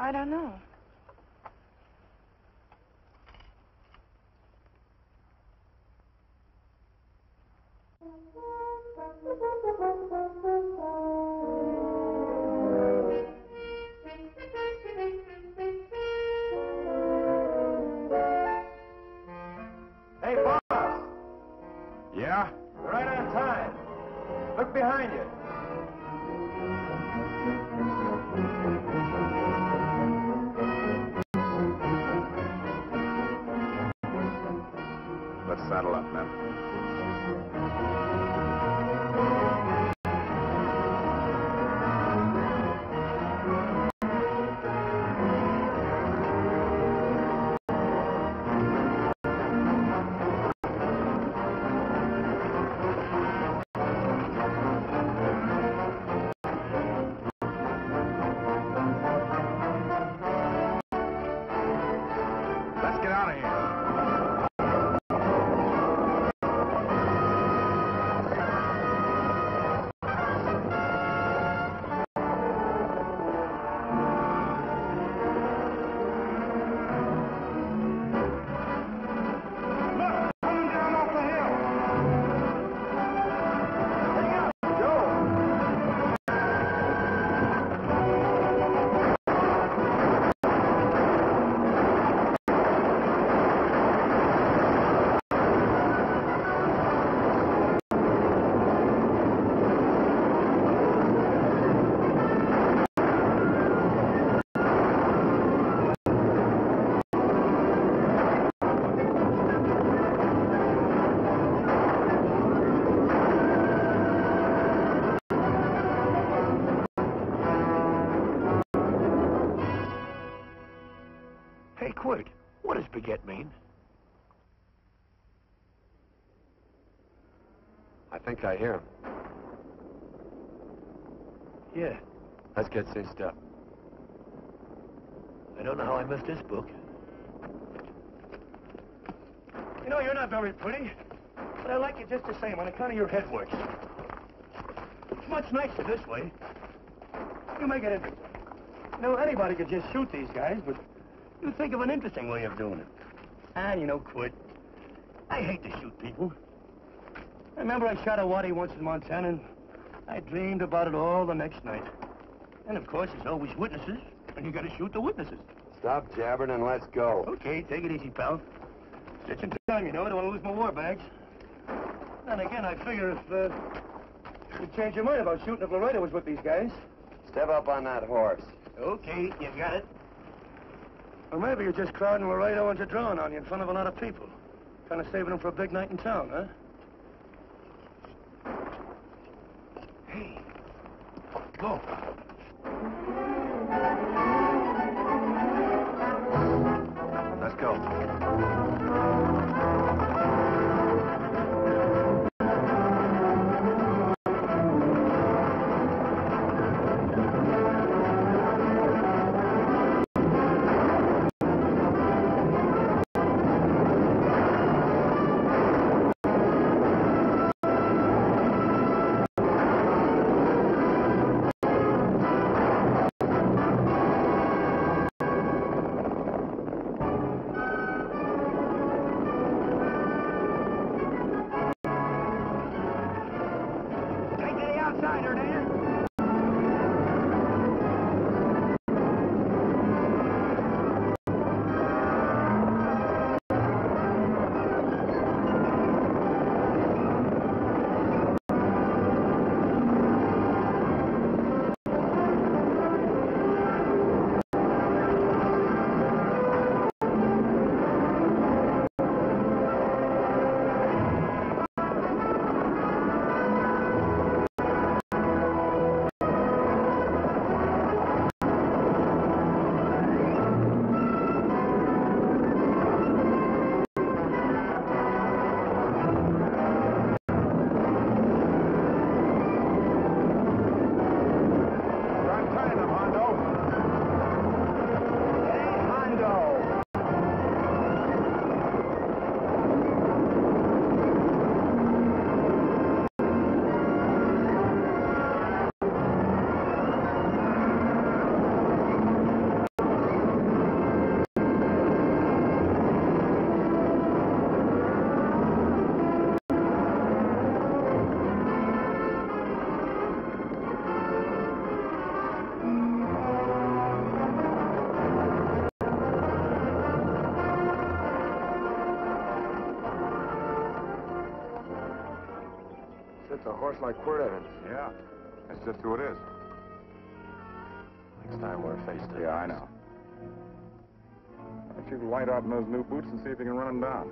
I don't know. I think I hear him. Yeah, Let's get cinched up. I don't know how I missed this book. You know, you're not very pretty, but I like you just the same on account of your head works. It's much nicer this way. You make it interesting. You know, anybody could just shoot these guys, but you think of an interesting way of doing it. And you know, Quirt. I hate to shoot people. I remember I shot a waddy once in Montana, and I dreamed about it all the next night. And of course, there's always witnesses, and you gotta shoot the witnesses. Stop jabbering and let's go. Okay, take it easy, pal. Stitching time, you know. I don't want to lose my war bags. And again, I figure if uh, you change your mind about shooting if Laredo was with these guys. Step up on that horse. Okay, you got it. Or maybe you're just crowding Laredo into drawing on you in front of a lot of people. Kind of saving them for a big night in town, huh? Go. A horse like Quirt Evans. Yeah, that's just who it is. Next time we're face to Yeah, I know. Why don't you light out in those new boots and see if you can run him down?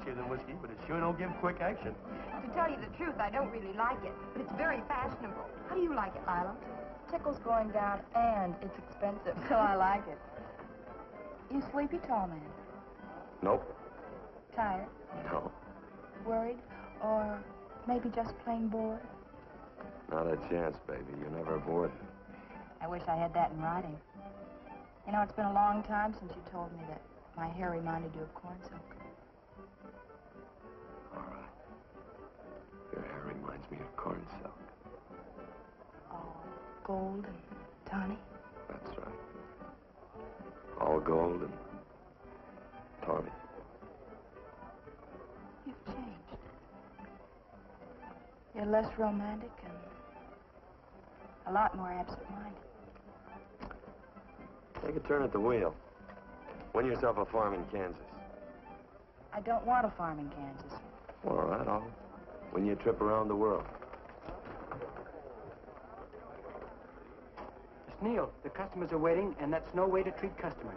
Fancier than whiskey, but it sure don't give quick action. To tell you the truth, I don't really like it, but it's very fashionable. How do you like it, Lila? Tickle's going down, and it's expensive, so I like it. You sleepy, tall man? Nope. Tired? No. Worried? Or maybe just plain bored? Not a chance, baby. You're never bored. I wish I had that in writing. You know, it's been a long time since you told me that my hair reminded you of corn reminds me of corn silk. All gold and tawny. That's right. All gold and tawny. You've changed. You're less romantic and a lot more absent-minded. Take a turn at the wheel. Win yourself a farm in Kansas. I don't want a farm in Kansas. All right, I'll win you trip around the world. Neal, the customers are waiting, and that's no way to treat customers.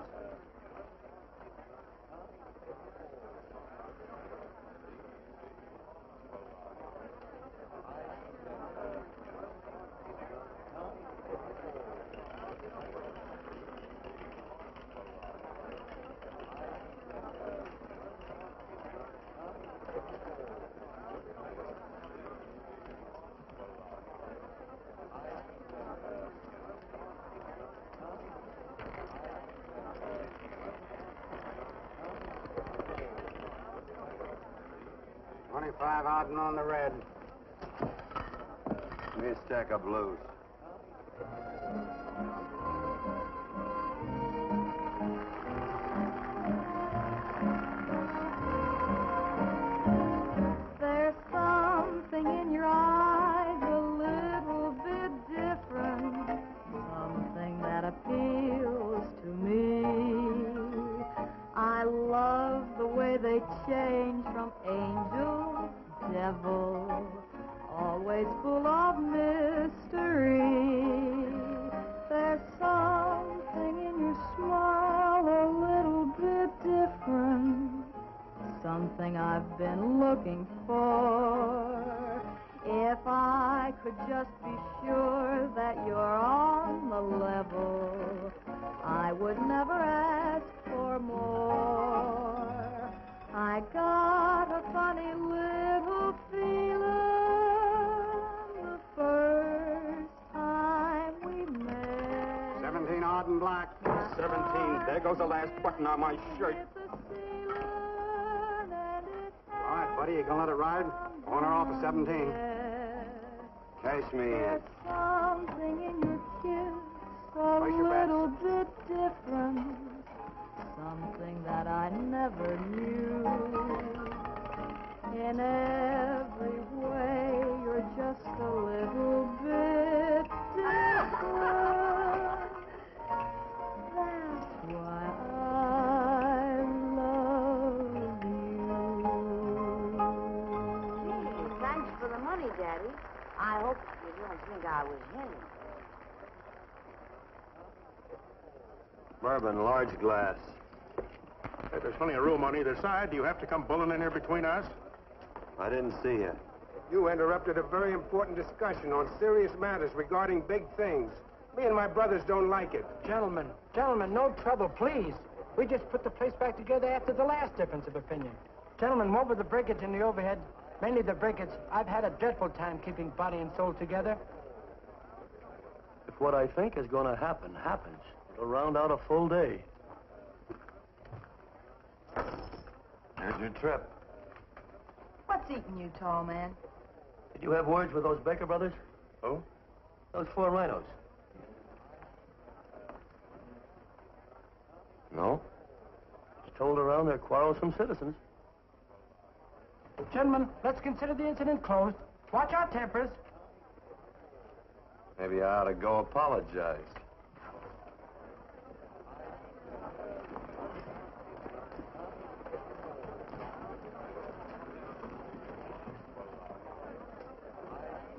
Twenty-five on the red. Give me a stack of blues. Devil, always full of mystery. There's something in your smile a little bit different something I've been looking for. If I could just be sure that you're on the level, I would never ask for more. I got 17. There goes the last button on my shirt. All right, buddy, you gonna let it ride? On or off of 17? Kiss me. There's something in your kiss, a little bit different. Something that I never knew. In every way, you're just a little bit different. Think I was him. Bourbon, large glass. Hey, there's plenty of room on either side. Do you have to come bulling in here between us? I didn't see you. You interrupted a very important discussion on serious matters regarding big things. Me and my brothers don't like it. Gentlemen, gentlemen, no trouble, please. We just put the place back together after the last difference of opinion. Gentlemen, what with the breakage in the overhead, mainly the breakage, I've had a dreadful time keeping body and soul together. If what I think is going to happen happens, it'll round out a full day. Here's your trip. What's eating you, tall man? Did you have words with those Baker brothers? Who? Those four rhinos. No? It's told around they're quarrelsome citizens. Gentlemen, let's consider the incident closed. Watch our tempers. Maybe I ought to go apologize.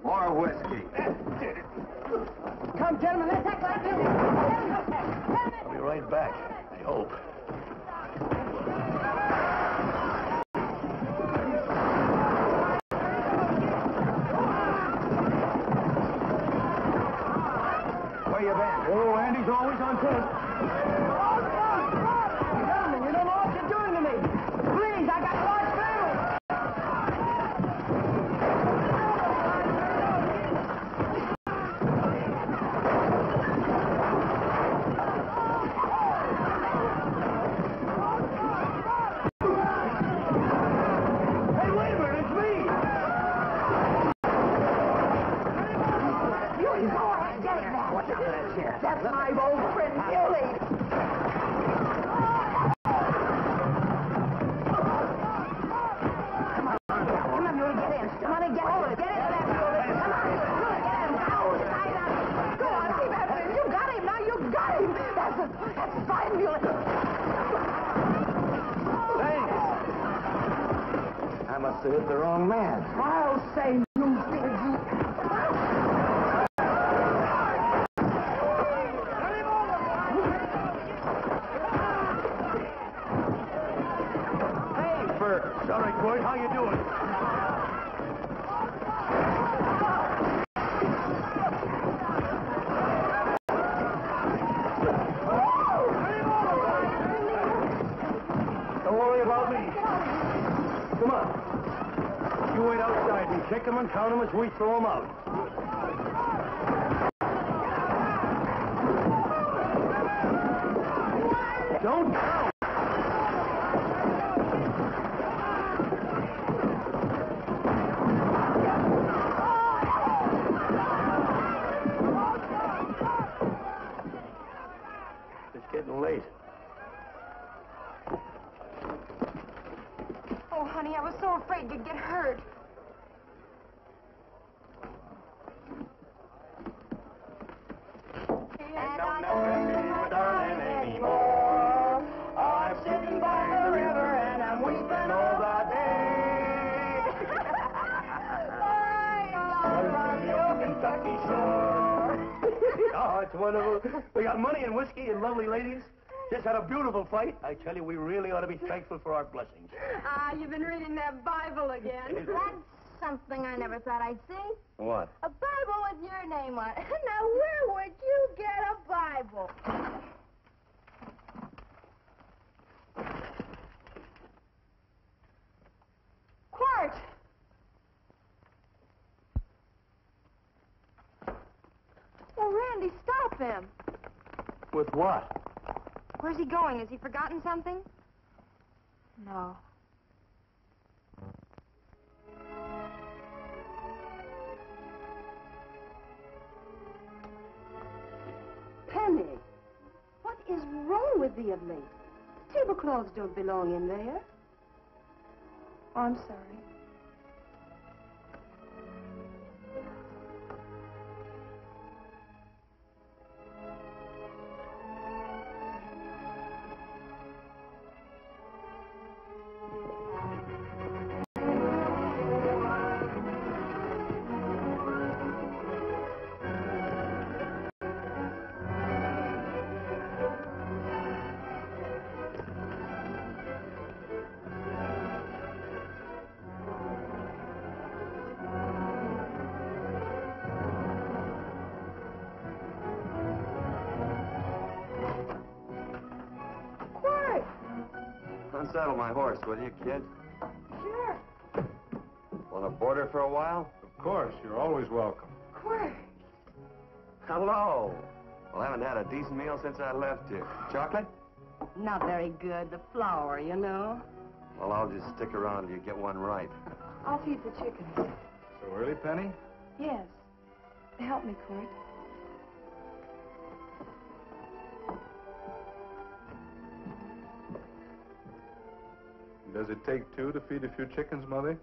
More whiskey. Come, gentlemen, let's act like this. I'll be right back. I hope. Have hit the wrong man. I'll say you did. You. Hey, Bert. Sorry, Quirt. How you doing? Don't worry about me. Come on. You wait outside count them as we throw them out. Had a beautiful fight. I tell you, we really ought to be thankful for our blessings. (laughs) Ah, you've been reading that Bible again. That's something I never thought I'd see. What? A Bible with your name on it. (laughs) Now, where would you get a Bible? Quirt! Oh, Randy, stop him. With what? Where's he going? Has he forgotten something? No. Penny, what is wrong with thee of late? The tablecloths don't belong in there. Oh, I'm sorry. Unsaddle my horse, will you, kid? Sure. Want to board her for a while? Of course. You're always welcome. Quirt. Hello. Well, I haven't had a decent meal since I left here. Chocolate? Not very good. The flour, you know. Well, I'll just stick around till you get one right. I'll feed the chickens. So early, Penny? Yes. Help me, Quirt. Does it take two to feed a few chickens, Mother?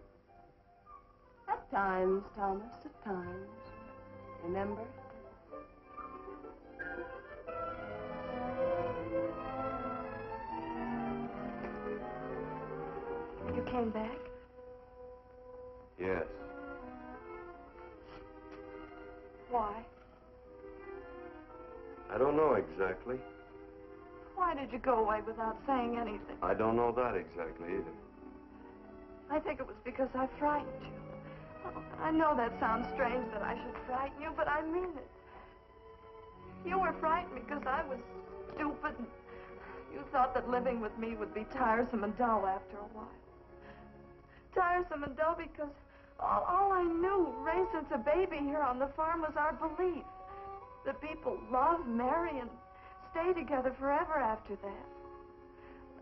At times, Thomas, at times. Remember? You came back? Yes. Why? I don't know exactly. Why did you go away without saying anything? I don't know that exactly either. I think it was because I frightened you. Oh, I know that sounds strange that I should frighten you, but I mean it. You were frightened because I was stupid. And you thought that living with me would be tiresome and dull after a while. Tiresome and dull because all, all I knew, raised since a baby here on the farm, was our belief that people love, marry, and stay together forever after that.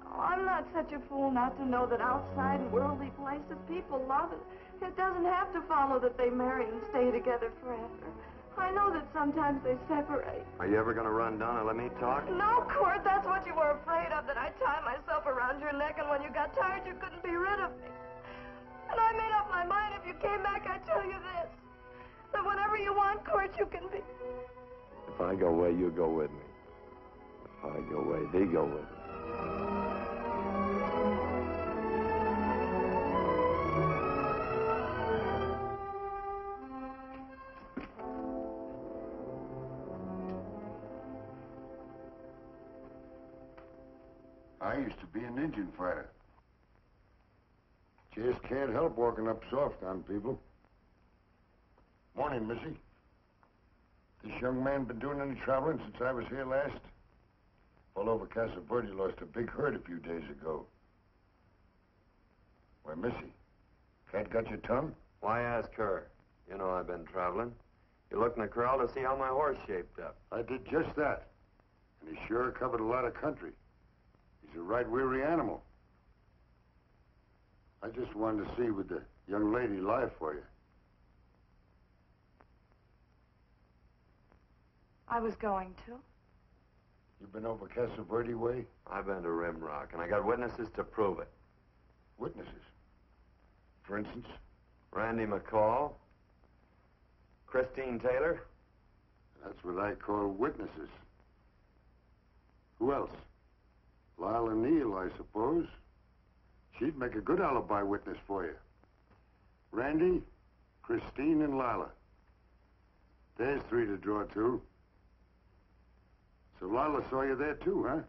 Oh, I'm not such a fool not to know that outside in worldly places people love it. It doesn't have to follow that they marry and stay together forever. I know that sometimes they separate. Are you ever going to run down and let me talk? No, Quirt, that's what you were afraid of, that I'd tie myself around your neck, and when you got tired, you couldn't be rid of me. And I made up my my mind if you came back. I'd tell you this. That whenever you want, Quirt, you can be. If I go away, you go with me. I go away, they go with. I used to be an Indian fighter. Just can't help walking up soft on people. Morning, Missy. This young man been doing any traveling since I was here last? All over Casa Verde lost a big herd a few days ago. Why, Missy, cat got your tongue? Why ask her? You know I've been traveling. You looked in the corral to see how my horse shaped up. I did just that. And he sure covered a lot of country. He's a right weary animal. I just wanted to see would the young lady lie for you. I was going to. You been over Casa Verde way? I've been to Rimrock, and I got witnesses to prove it. Witnesses? For instance? Randy McCall, Christine Taylor. That's what I call witnesses. Who else? Lila Neal, I suppose. She'd make a good alibi witness for you. Randy, Christine, and Lila. There's three to draw to. So Lila saw you there too, huh?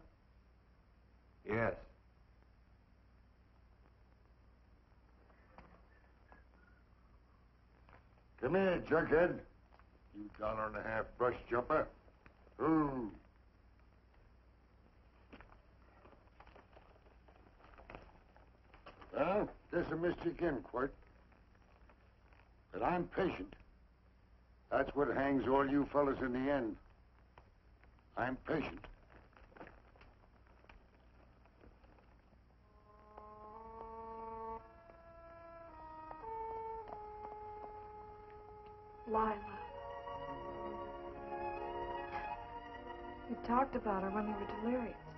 Yes. Come here, Jughead. You dollar and a half brush jumper. Ooh. Well, guess a you again, Quirt. But I'm patient. That's what hangs all you fellas in the end. I'm patient. Lila. You talked about her when you were delirious.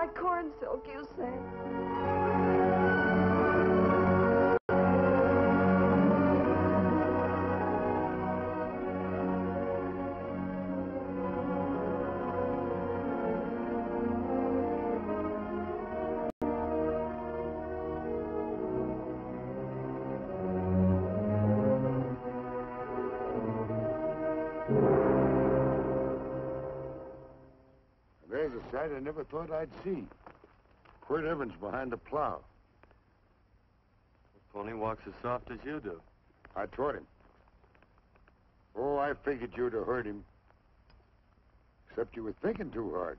Like corn silk, you say. Sight I never thought I'd see. Quirt Evans behind the plow. Pony walks as soft as you do. I taught him. Oh, I figured you'd have heard him. Except you were thinking too hard.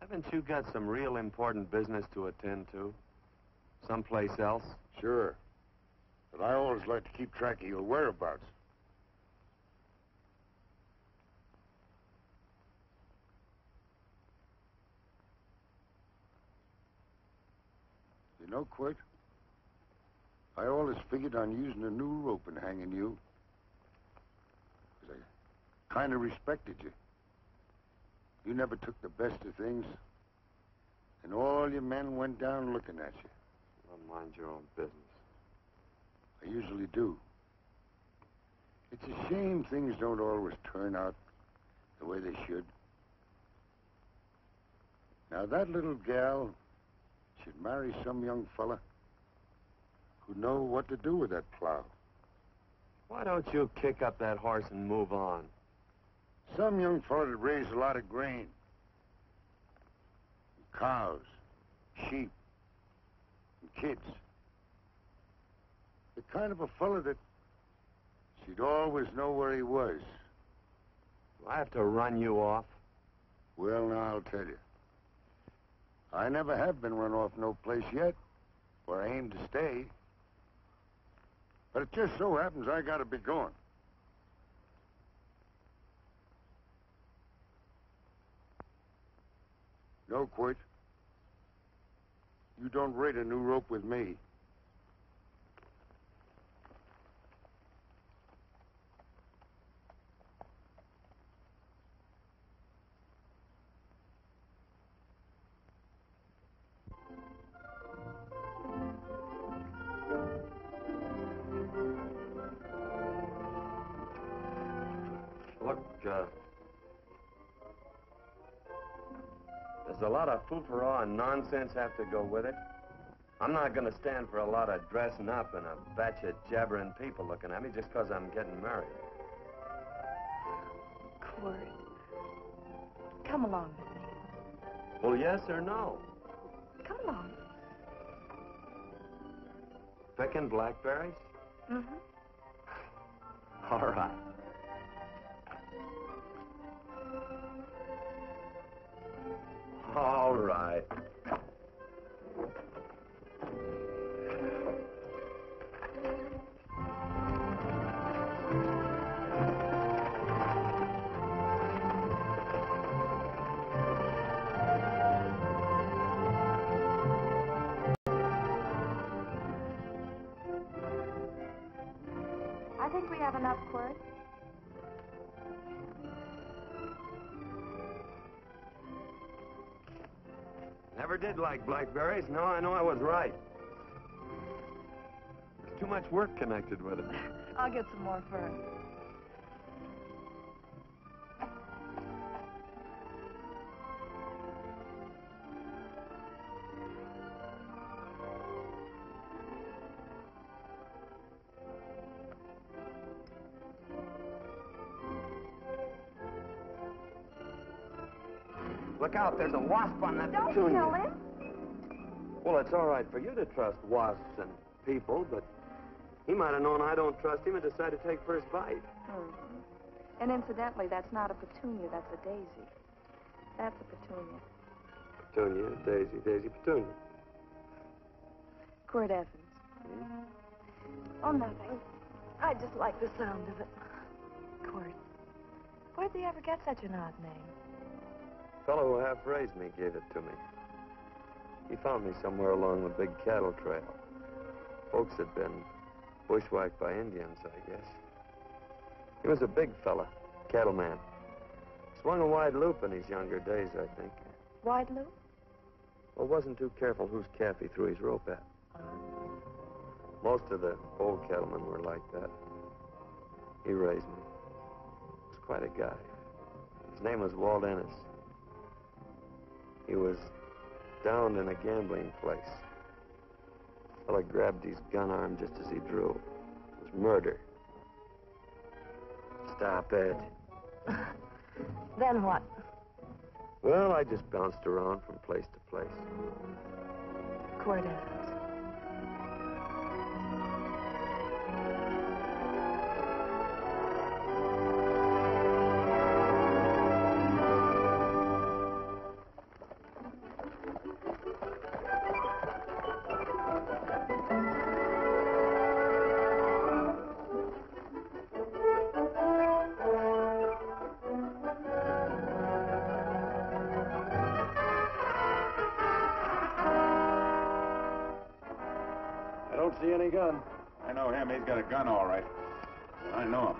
Haven't you got some real important business to attend to? Someplace else? Sure. But I always like to keep track of your whereabouts. You know, Quirt, I always figured on using a new rope and hanging you. 'Cause I kind of respected you. You never took the best of things, and all your men went down looking at you. Well, mind your own business. I usually do. It's a shame things don't always turn out the way they should. Now, that little gal should marry some young fella who'd know what to do with that plow. Why don't you kick up that horse and move on? Some young fella that raised a lot of grain. Cows, sheep, and kids. The kind of a fella that she'd always know where he was. Do I have to run you off? Well, now, I'll tell you. I never have been run off no place yet, where I aim to stay. But it just so happens I gotta be going. No, Quirt. You don't raid a new rope with me. Lot of foo-for-all and nonsense have to go with it. I'm not going to stand for a lot of dressing up and a batch of jabbering people looking at me just because I'm getting married. Quirt. Come along with me. Well, yes or no? Come along. Picking blackberries? Mm-hmm. All right. All right. Did like blackberries. Now I know I was right. There's too much work connected with it. (laughs) I'll get some more first. Look out, there's a wasp on that Don't petunia. kill him. Well, it's all right for you to trust wasps and people, but he might have known I don't trust him and decided to take first bite. Mm-hmm. And incidentally, that's not a petunia, that's a daisy. That's a petunia. Petunia, Daisy, Daisy, Petunia. Quirt Evans. Oh, nothing. I just like the sound of it. Quirt. Where'd they ever get such an odd name? fellow who half raised me gave it to me. He found me somewhere along the big cattle trail. Folks had been bushwhacked by Indians, I guess. He was a big fella, cattleman. Swung a wide loop in his younger days, I think. Wide loop? Well, wasn't too careful whose calf he threw his rope at. Most of the old cattlemen were like that. He raised me. He Was quite a guy. His name was Walt Ennis. He was down in a gambling place. Fella grabbed his gun arm just as he drew. It was murder. Stop it. (laughs) Then what? Well, I just bounced around from place to place. I don't see any gun. I know him. He's got a gun, all right. I know him.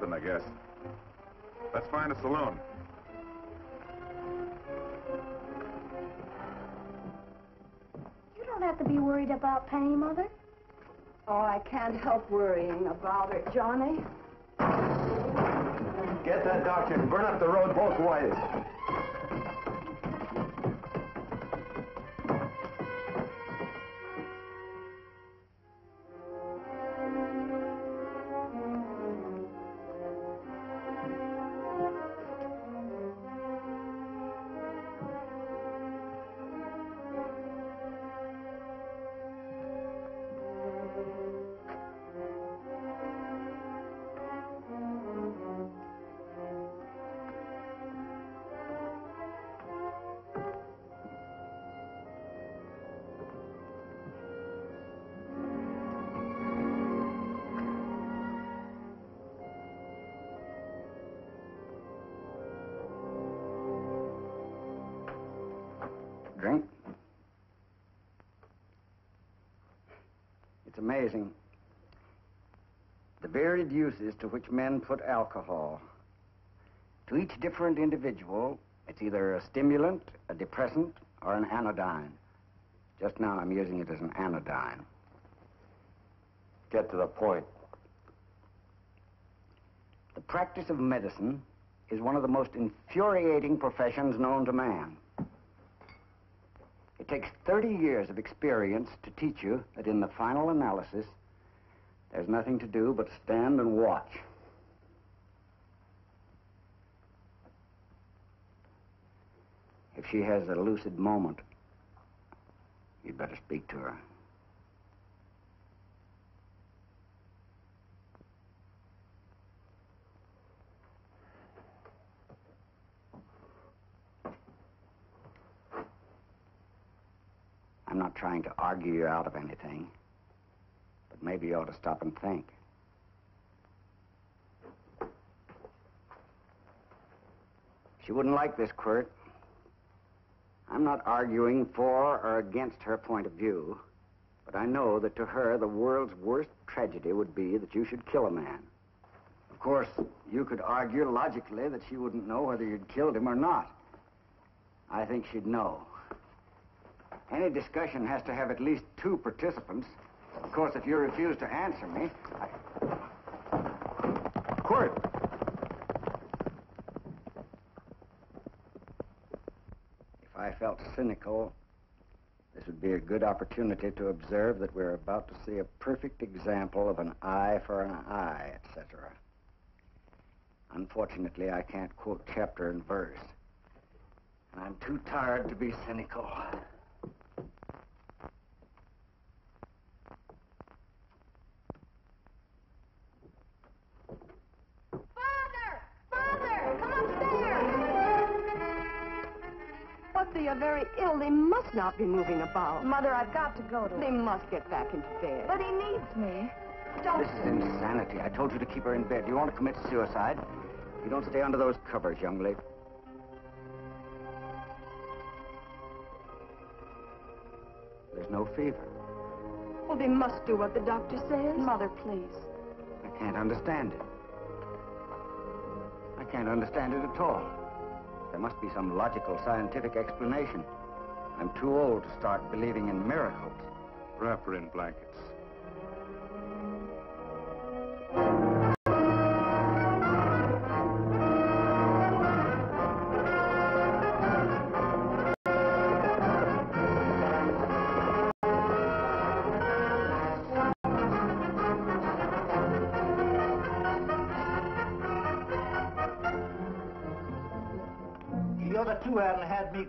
Nothing, I guess. Let's find a saloon. You don't have to be worried about Penny, Mother. Oh, I can't help worrying about her, Johnny. Get that doctor and burn up the road both ways. Varied uses to which men put alcohol. To each different individual, it's either a stimulant, a depressant, or an anodyne. Just now, I'm using it as an anodyne. Get to the point. The practice of medicine is one of the most infuriating professions known to man. It takes 30 years of experience to teach you that in the final analysis, there's nothing to do but stand and watch. If she has a lucid moment, you'd better speak to her. I'm not trying to argue you out of anything. But maybe you ought to stop and think. She wouldn't like this, Quirt. I'm not arguing for or against her point of view, but I know that to her the world's worst tragedy would be that you should kill a man. Of course, you could argue logically that she wouldn't know whether you'd killed him or not. I think she'd know. Any discussion has to have at least two participants. Of course, if you refuse to answer me, I... Quirt! If I felt cynical, this would be a good opportunity to observe that we're about to see a perfect example of an eye for an eye, etc. Unfortunately, I can't quote chapter and verse. And I'm too tired to be cynical. But they are very ill. They must not be moving about. Mother, I've got to go to They must get back into bed. But he needs me. Don't. This is insanity. I told you to keep her in bed. Do you want to commit suicide? You don't stay under those covers, young lady. There's no fever. Well, they must do what the doctor says. Mother, please. I can't understand it. I can't understand it at all. There must be some logical, scientific explanation. I'm too old to start believing in miracles. Wrap her in blankets.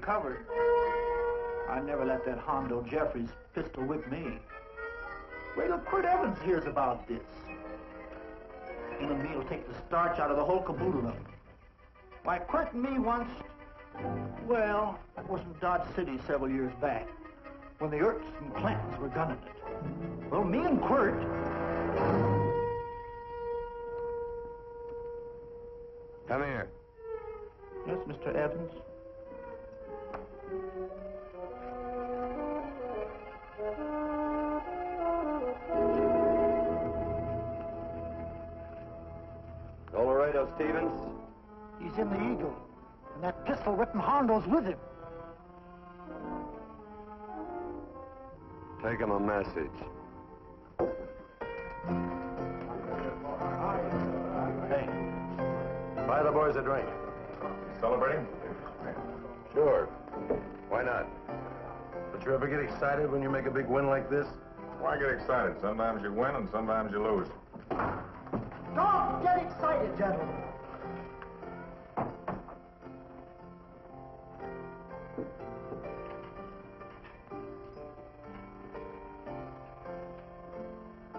Covered. I never let that Hondo Jeffries pistol whip me. Wait till Quirt Evans hears about this. Him and me'll take the starch out of the whole caboodle of 'em. Why, Quirt and me once, well, that was in Dodge City several years back, when the Earps and Clantons were gunning it. Well, me and Quirt, Come here. yes, Mr. Evans, Colorado Stevens? he's in the Eagle, and that pistol whipping Hondo's with him. Take him a message. Hey, buy the boys a drink. Celebrating? Sure. Why not? But you ever get excited when you make a big win like this? Why get excited? Sometimes you win and sometimes you lose. Don't get excited, gentlemen.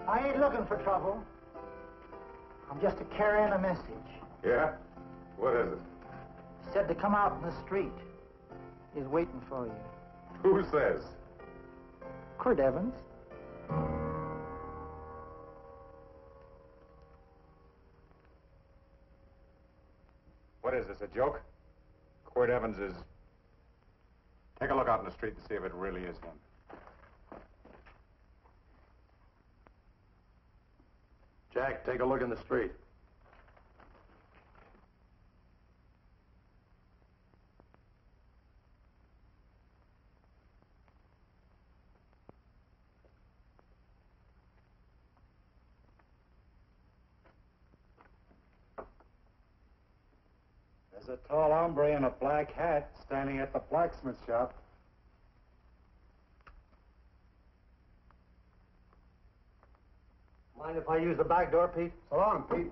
I ain't looking for trouble. I'm just a carrying a message. Yeah? What is it? Said to come out in the street. He's waiting for you. Who says? Quirt Evans. What is this, a joke? Quirt Evans is... Take a look out in the street and see if it really is him. Jack, take a look in the street. There's a tall hombre in a black hat standing at the blacksmith shop. Mind if I use the back door, Pete? So long, Pete.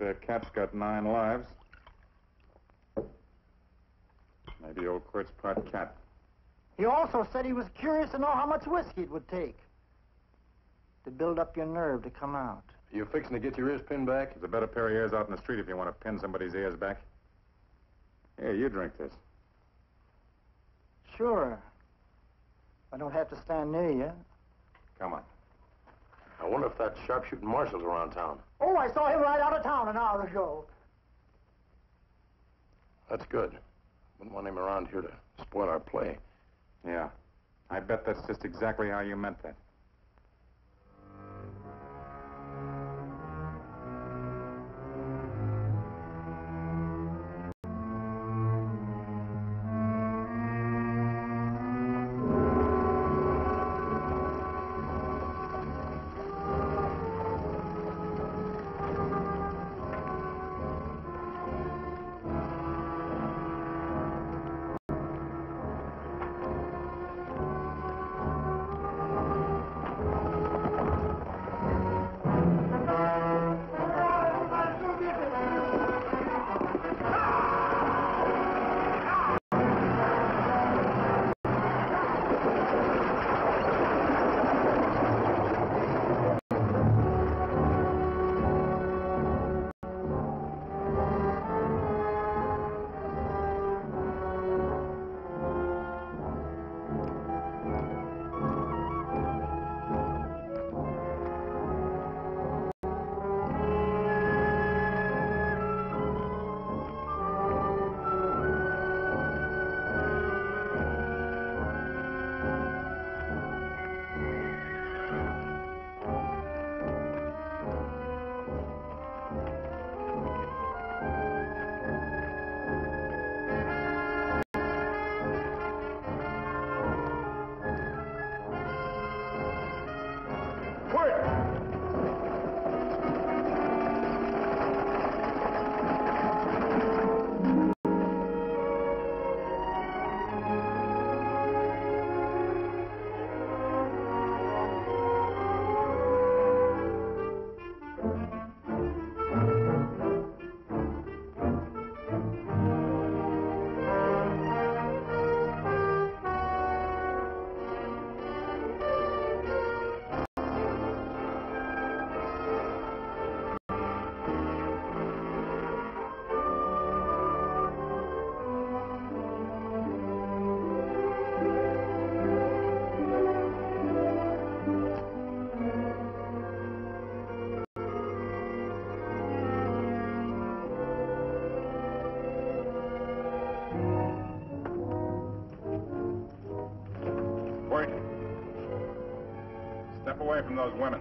Well, cat's got nine lives. Maybe old Quirt's part cat. He also said he was curious to know how much whiskey it would take to build up your nerve to come out. You fixing to get your ears pinned back? There's a better pair of ears out in the street if you want to pin somebody's ears back. Here, you drink this. Sure. I don't have to stand near you. Come on. I wonder if that sharpshooting marshal's around town. Oh, I saw him right out of town an hour ago. That's good. Wouldn't want him around here to spoil our play. Yeah. I bet that's just exactly how you meant that. From those women.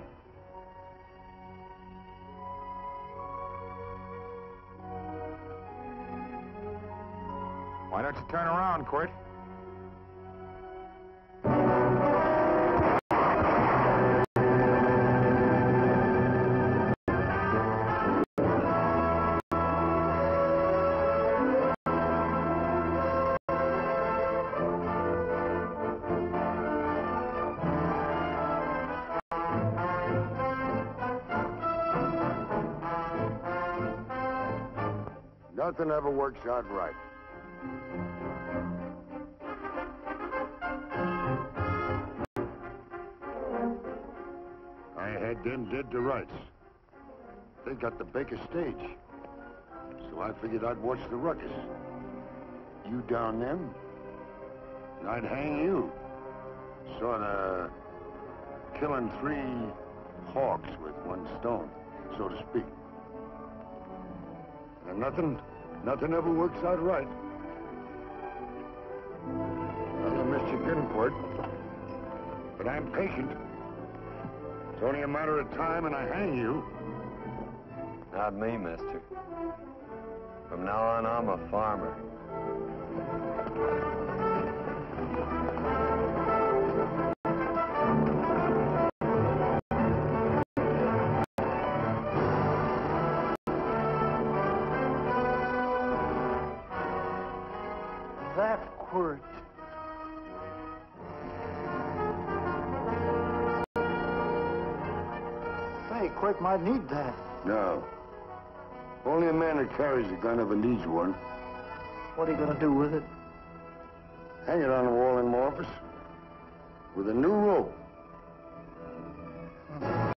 Nothing ever works out right. I had them dead to rights. They got the Baker stage. So I figured I'd watch the ruckus. You down them, and I'd hang you. Sort of killing three hawks with one stone, so to speak. And nothing, nothing ever works out right. Well, I missed you getting for it. But I'm patient. It's only a matter of time and I hang you. Not me, mister. From now on, I'm a farmer. word. Say, Quirt might need that. No. Only a man that carries a gun ever needs one. What are you going to do with it? Hang it on the wall in my office with a new rope. (laughs)